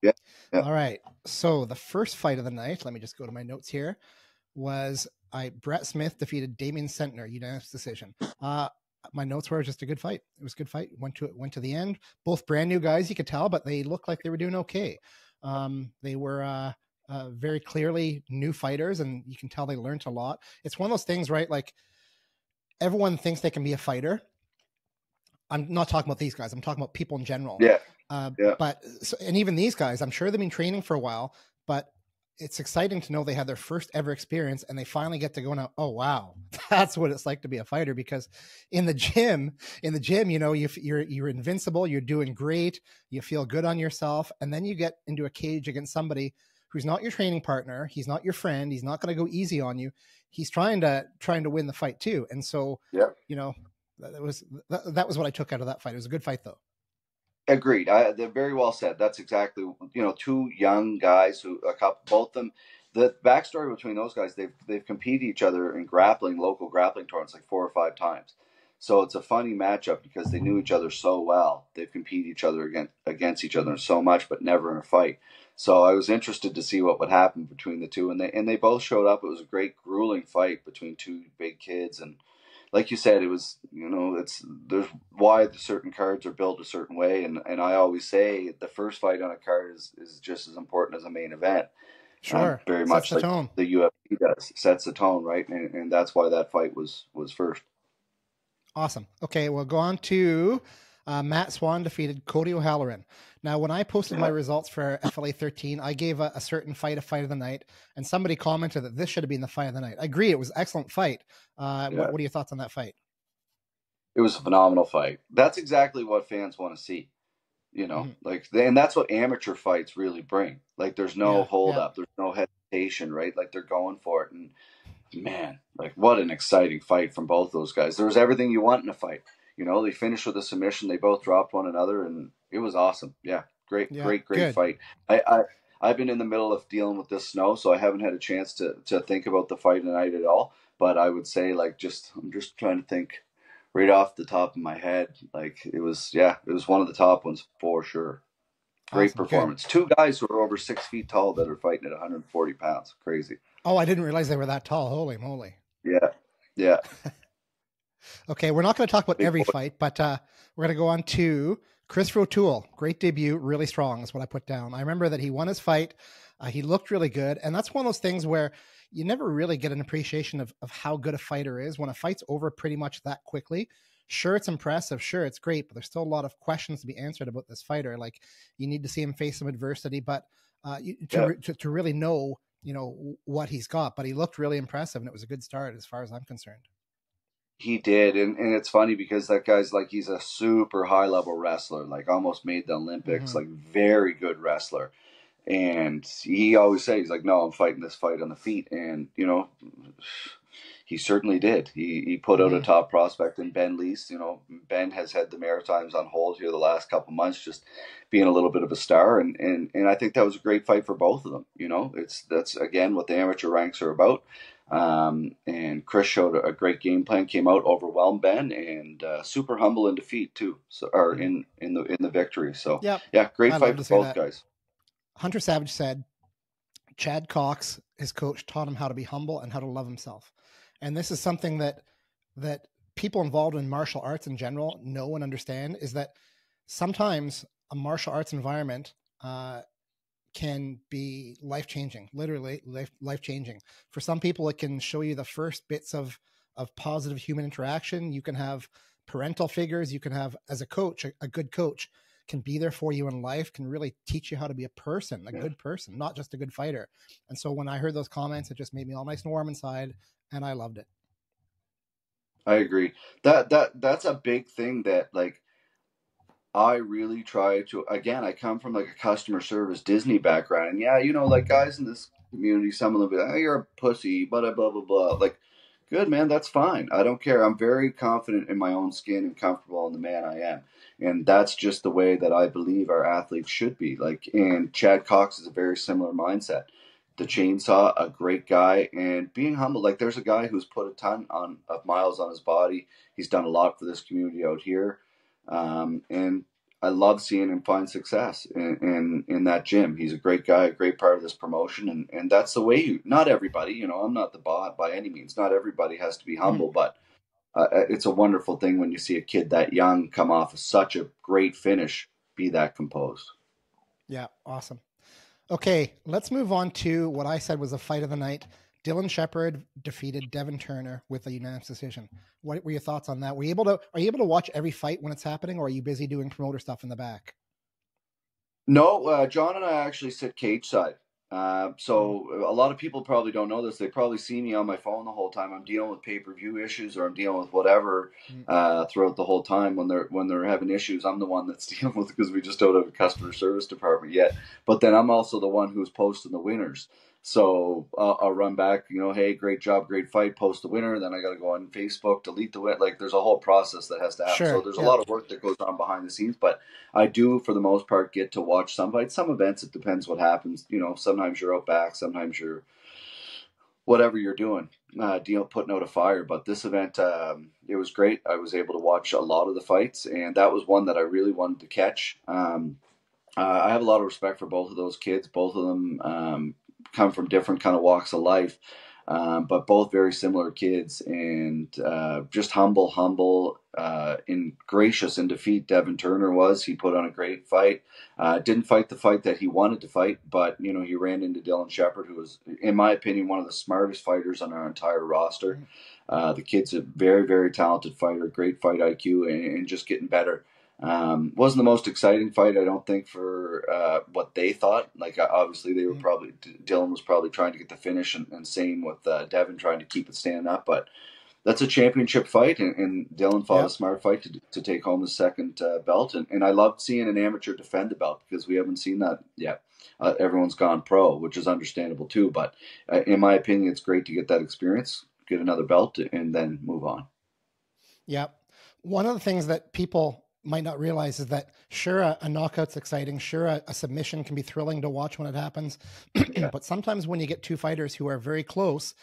Yeah. Yeah. All right. So the first fight of the night, let me just go to my notes here, was I Brett Smith defeated Damien Sentner unanimous decision. Uh, my notes were just a good fight. It was a good fight. Went to it. went to the end. Both brand new guys, you could tell, but they looked like they were doing okay. Um, they were uh, uh, very clearly new fighters, and you can tell they learned a lot. It's one of those things, right? Like everyone thinks they can be a fighter. I'm not talking about these guys. I'm talking about people in general. Yeah, Uh, Yeah. But so, and even these guys, I'm sure they've been training for a while, but it's exciting to know they had their first ever experience and they finally get to go now. Oh wow, [LAUGHS] that's what it's like to be a fighter. Because in the gym, in the gym, you know, you, f- you're you're invincible. You're doing great. You feel good on yourself, and then you get into a cage against somebody who's not your training partner. He's not your friend. He's not going to go easy on you. He's trying to trying to win the fight too. And so, Yeah. you know, that that was that, that was what I took out of that fight. It was a good fight though. Agreed. I, they're very well said. That's exactly you know two young guys who a couple both them. The backstory between those guys they've they've competed each other in grappling local grappling tournaments like four or five times. So it's a funny matchup because they knew each other so well. They've competed each other against against each other so much, but never in a fight. So I was interested to see what would happen between the two, and they and they both showed up. It was a great grueling fight between two big kids, and like you said, it was you know it's there's why the certain cards are built a certain way, and and I always say the first fight on a card is is just as important as a main event. Sure, Um, very much the like tone. the UFC does sets the tone, right? And, and that's why that fight was was first. Awesome. Okay, we'll go on to uh, Matt Swan defeated Cody O'Halloran. Now, when I posted my results for FLA 13, I gave a, a certain fight a fight of the night, and somebody commented that this should have been the fight of the night. I agree, it was an excellent fight. Uh, Yeah. what, what are your thoughts on that fight? It was a phenomenal fight. That's exactly what fans want to see. You know, Mhm. like, and that's what amateur fights really bring. Like, there's no Yeah, hold yeah. up, there's no hesitation, right? Like, they're going for it. And man, like, what an exciting fight from both those guys. There was everything you want in a fight. You know, they finished with a submission. They both dropped one another, and it was awesome. Yeah, great, Yeah, great, great good. fight. I, I, I've been in the middle of dealing with this snow, so I haven't had a chance to to think about the fight tonight at all. But I would say, like, just I'm just trying to think right off the top of my head. Like, it was, yeah, it was one of the top ones for sure. Great Awesome, good. performance. Two guys who are over six feet tall that are fighting at 140 pounds. Crazy. Oh, I didn't realize they were that tall. Holy moly. Yeah, yeah. [LAUGHS] Okay, we're not going to talk about every fight, but uh, we're going to go on to Chris O'Toole. Great debut, really strong is what I put down. I remember that he won his fight. Uh, he looked really good, and that's one of those things where you never really get an appreciation of, of how good a fighter is when a fight's over pretty much that quickly. Sure, it's impressive. Sure, it's great, but there's still a lot of questions to be answered about this fighter. Like you need to see him face some adversity, but uh, you, to, Yeah. to to really know, you know, what he's got. But he looked really impressive, and it was a good start as far as I'm concerned. He did, and, and it's funny because that guy's like he's a super high level wrestler, like almost made the Olympics, Mhm. like very good wrestler. And he always says, he's like, no, I'm fighting this fight on the feet, and you know, he certainly did. He he put out a Mhm. top prospect in Ben Lease. You know, Ben has had the Maritimes on hold here the last couple months, just being a little bit of a star, and and and I think that was a great fight for both of them. You know, it's that's again what the amateur ranks are about. Um, and Chris showed a, great game plan, came out, overwhelmed Ben, and uh, super humble in defeat too. So, or in in the in the victory. So, Yep. yeah, great I'd fight for both guys. Hunter Savage said, Chad Cox, his coach, taught him how to be humble and how to love himself. And this is something that that people involved in martial arts in general know and understand is that sometimes a martial arts environment uh, can be life changing, literally life life changing. For some people, it can show you the first bits of of positive human interaction. You can have parental figures. You can have, as a coach, a, a good coach can be there for you in life, can really teach you how to be a person, a yeah. good person, not just a good fighter. And so when I heard those comments, it just made me all nice and warm inside, and I loved it. I agree. That that that's a big thing that like I really try to again, I come from like a customer service Disney background. And yeah, you know, like guys in this community, some of them be like, oh, you're a pussy, blah uh, blah blah blah. Like, good man, that's fine. I don't care. I'm very confident in my own skin and comfortable in the man I am. And that's just the way that I believe our athletes should be. Like and Chad Cox is a very similar mindset the chainsaw, a great guy, and being humble. Like there's a guy who's put a ton on of miles on his body. He's done a lot for this community out here, um, and I love seeing him find success in, in, in that gym. He's a great guy, a great part of this promotion, and and that's the way you. Not everybody, you know, I'm not the bot by any means. Not everybody has to be humble, mm-hmm. but. Uh, it's a wonderful thing when you see a kid that young come off of such a great finish, be that composed. Yeah, awesome. Okay, let's move on to what I said was a fight of the night. Dylan Shepard defeated Devin Turner with a unanimous decision. What were your thoughts on that? Were you able to are you able to watch every fight when it's happening, or are you busy doing promoter stuff in the back? No, uh, John and I actually sit cage side. Uh, so a lot of people probably don't know this. They probably see me on my phone the whole time. I'm dealing with pay per view issues or I'm dealing with whatever mm. uh, throughout the whole time. When they're when they're having issues, I'm the one that's [LAUGHS] dealing with because we just don't have a customer service department yet. But then I'm also the one who's posting the winners. So uh, I'll run back, you know, hey, great job, great fight, post the winner. Then I got to go on Facebook, delete the win. Like there's a whole process that has to happen. Sure, so there's yeah. a lot of work that goes on behind the scenes. But I do, for the most part, get to watch some fights. Some events, it depends what happens. You know, sometimes you're out back, sometimes you're whatever you're doing, uh, deal putting out a fire. But this event, um, it was great. I was able to watch a lot of the fights, and that was one that I really wanted to catch. Um, uh, I have a lot of respect for both of those kids. Both of them um, come from different kind of walks of life, um, but both very similar kids and uh, just humble, humble, uh, and gracious in defeat. Devin Turner was. He put on a great fight. Uh, didn't fight the fight that he wanted to fight, but you know he ran into Dylan Shepard, who was, in my opinion, one of the smartest fighters on our entire roster. Mm-hmm. Uh, the kid's a very, very talented fighter, great fight IQ, and, and just getting better. Um, wasn't the most exciting fight, I don't think, for uh, what they thought. Like obviously, they were mm-hmm. probably Dylan was probably trying to get the finish, and, and same with uh, Devin trying to keep it standing up. But that's a championship fight, and, and Dylan fought a smart fight to, to take home the second uh, belt. And, and I loved seeing an amateur defend the belt because we haven't seen that yet. Uh, everyone's gone pro, which is understandable too. But uh, in my opinion, it's great to get that experience, get another belt, and then move on. Yeah. One of the things that people might not realize is that sure a, a knockout's exciting. Sure a, a, submission can be thrilling to watch when it happens. [CLEARS THROAT] Yeah. but sometimes when you get two fighters who are very close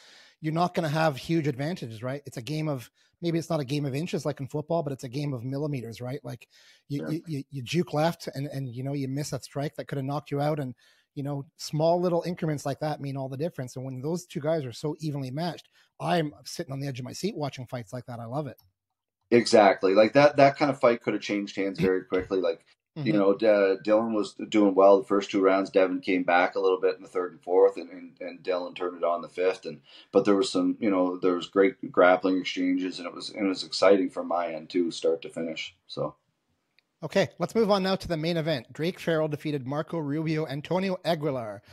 you're not going to have huge advantages right? It's a game of maybe it's not a game of inches like in football but it's a game of millimeters right? Like you yeah. you, you, you, juke left and and you know you miss that strike that could have knocked you out. And you know small little increments like that mean all the difference. And when those two guys are so evenly matched i'm sitting on the edge of my seat watching fights like that. I love it Exactly. Like that that kind of fight could have changed hands very quickly. Like mm-hmm. you know, D- Dylan was doing well the first two rounds. Devin came back a little bit in the third and fourth, and, and, and Dylan turned it on the fifth. And but there was some, you know, there was great grappling exchanges, and it was and it was exciting from my end too, start to finish. So. Okay, let's move on now to the main event. Drake Farrell defeated Marco Rubio Antonio Aguilar.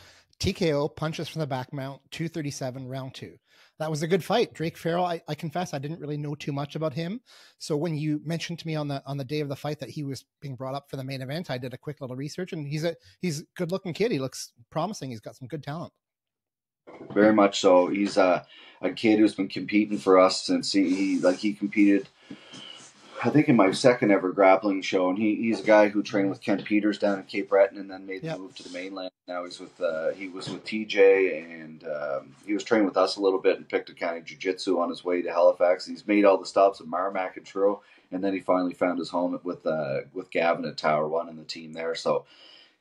TKO punches from the back mount, 237, round two that was a good fight. Drake Farrell, I, I, confess I didn't really know too much about him. So when you mentioned to me on the on the day of the fight that he was being brought up for the main event, I did a quick little research and he's a he's a good looking kid. He looks promising. He's got some good talent. Very much so. He's a, a kid who's been competing for us since he, he like he competed I think in my second ever grappling show, and he, he's a guy who trained with Ken Peters down in Cape Breton, and then made the move to the mainland. Now he's with uh, he was with TJ, and um, he was training with us a little bit in Pictou County Jiu Jitsu on his way to Halifax. He's made all the stops at Merrimack and Truro, and then he finally found his home with uh, with Gavin at Tower One and the team there. So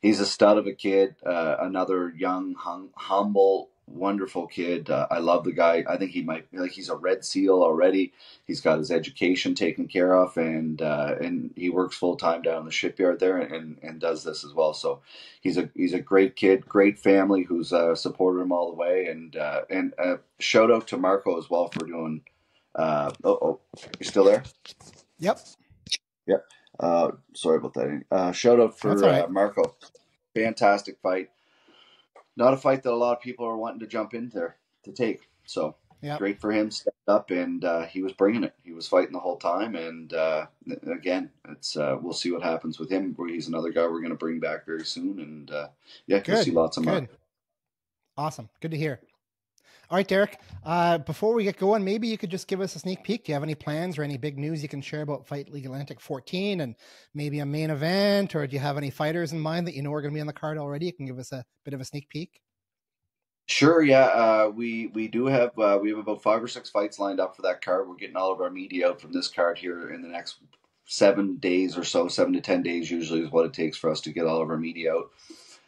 he's a stud of a kid. Uh, another young, hum, humble, wonderful kid. Uh, I love the guy. I think he might like he's a red seal already. He's got his education taken care of, and uh, and he works full time down in the shipyard there, and and does this as well. So he's a he's a great kid, great family who's uh, supported him all the way, and uh, and uh, shout out to Marco as well for doing. Uh, oh, oh, you still there? Yep. Yep. Uh, sorry about that. Uh, shout out for right. uh, Marco. Fantastic fight. Not a fight that a lot of people are wanting to jump in there to take. So Yep. great for him. Stepped up and uh, he was bringing it. He was fighting the whole time. And uh, again, it's uh, we'll see what happens with him. He's another guy we're going to bring back very soon. And uh, yeah, you'll see lots of. Good. Awesome. Good to hear. All right, Derek. Uh, before we get going, maybe you could just give us a sneak peek. Do you have any plans or any big news you can share about Fight League Atlantic 14 and maybe a main event? Or do you have any fighters in mind that you know are going to be on the card already? You can give us a bit of a sneak peek. Sure, yeah. Uh, we we do have uh, we have about five or six fights lined up for that card. We're getting all of our media out from this card here in the next seven days or so. Seven to ten days usually is what it takes for us to get all of our media out,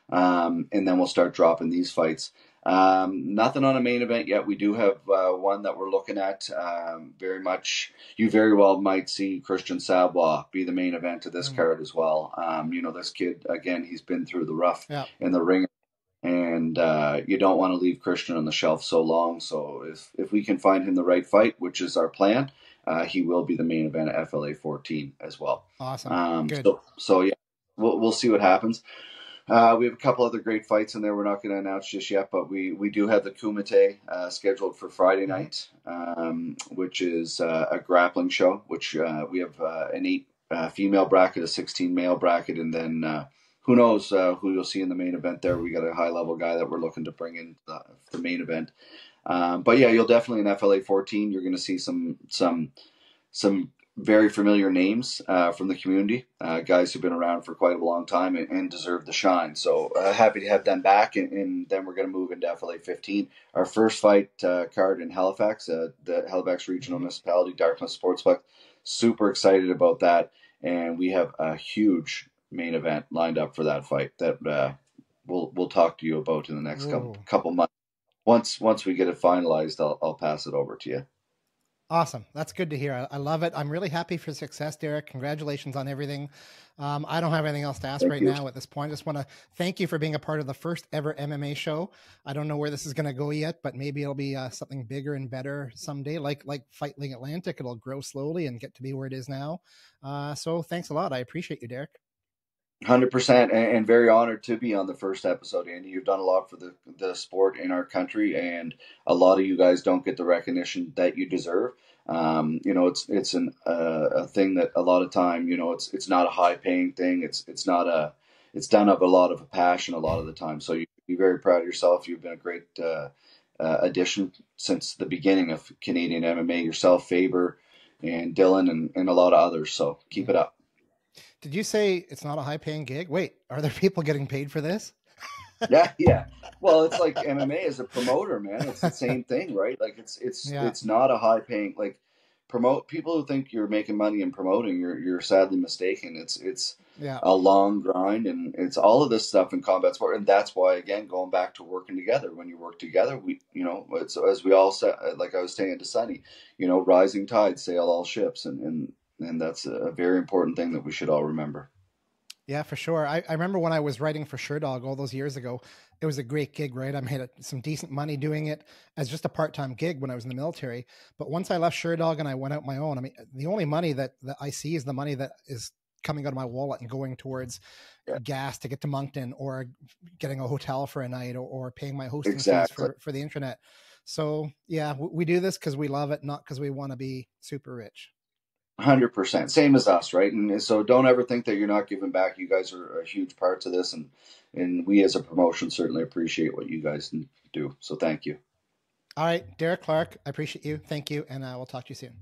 um, and then we'll start dropping these fights. Um, nothing on a main event yet. We do have uh, one that we're looking at. Um, very much, you very well might see Christian Sabois be the main event of this Mm. card as well. Um, you know, this kid again, he's been through the rough Yeah. in the ring and uh, you don't want to leave Christian on the shelf so long. So if if we can find him the right fight, which is our plan, uh, he will be the main event at FLA 14 as well. Awesome. Um, Good. so so yeah, we'll we'll see what happens. Uh, we have a couple other great fights in there. We're not going to announce just yet, but we, we do have the Kumite uh, scheduled for Friday Mhm. night, um, which is uh, a grappling show. Which uh, we have uh, an eight uh, female bracket, a sixteen male bracket, and then uh, who knows uh, who you'll see in the main event there. We got a high level guy that we're looking to bring in the, the main event. Um, but yeah, you'll definitely in FLA 14, you're going to see some some some very familiar names uh, from the community, uh, guys who've been around for quite a long time and, and deserve the shine. So uh, happy to have them back, and, and then we're going to move into FLA 15. Our first fight uh, card in Halifax, uh, the Halifax Regional Municipality Dartmouth Sportsplex. Super excited about that, and we have a huge main event lined up for that fight that uh, we'll we'll talk to you about in the next couple, couple months. Once once we get it finalized, I'll I'll pass it over to you. Awesome. That's good to hear. I, I love it. I'm really happy for success, Derek. Congratulations on everything. Um, I don't have anything else to ask Thank right you. now at this point. I just want to thank you for being a part of the first ever MM-EH Show. I don't know where this is going to go yet, but maybe it'll be uh, something bigger and better someday. Like like Fight League Atlantic, it'll grow slowly and get to be where it is now. Uh, so thanks a lot. I appreciate you, Derek. Hundred percent, and very honored to be on the first episode, Andy. You've done a lot for the the sport in our country, and a lot of you guys don't get the recognition that you deserve. Um, you know, it's it's an uh, a thing that a lot of time, you know, it's it's not a high paying thing. It's it's not a it's done of a lot of passion a lot of the time. So you be very proud of yourself. You've been a great uh, uh, addition since the beginning of Canadian MMA. Yourself, Faber, and Dylan, and, and a lot of others. So keep it up. Did you say it's not a high paying gig? Wait, are there people getting paid for this? [LAUGHS] yeah, yeah. Well, it's like MMA as a promoter, man. It's the same thing, right? Like it's it's Yeah. it's not a high paying like promote people who think you're making money in promoting, you're you're sadly mistaken. It's it's Yeah. a long grind and it's all of this stuff in combat sport and that's why again going back to working together when you work together we you know it's as we all said like i was saying to sunny you know rising tides sail all ships and and and that's a very important thing that we should all remember Yeah, for sure. I, I remember when I was writing for Sherdog all those years ago, it was a great gig, right? I made some decent money doing it as just a part time gig when I was in the military. But once I left Sherdog and I went out my own, I mean, the only money that, that I see is the money that is coming out of my wallet and going towards Yeah. gas to get to Moncton or getting a hotel for a night or, or paying my hosting Exactly. fees for, for the internet. So, yeah, w- we do this because we love it, not because we want to be super rich. Hundred percent, same as us, right? And so don't ever think that you're not giving back. You guys are a huge part to this, and and we as a promotion certainly appreciate what you guys do. So thank you. All right, Derek Clarke, I appreciate you. Thank you. And uh, we'll talk to you soon.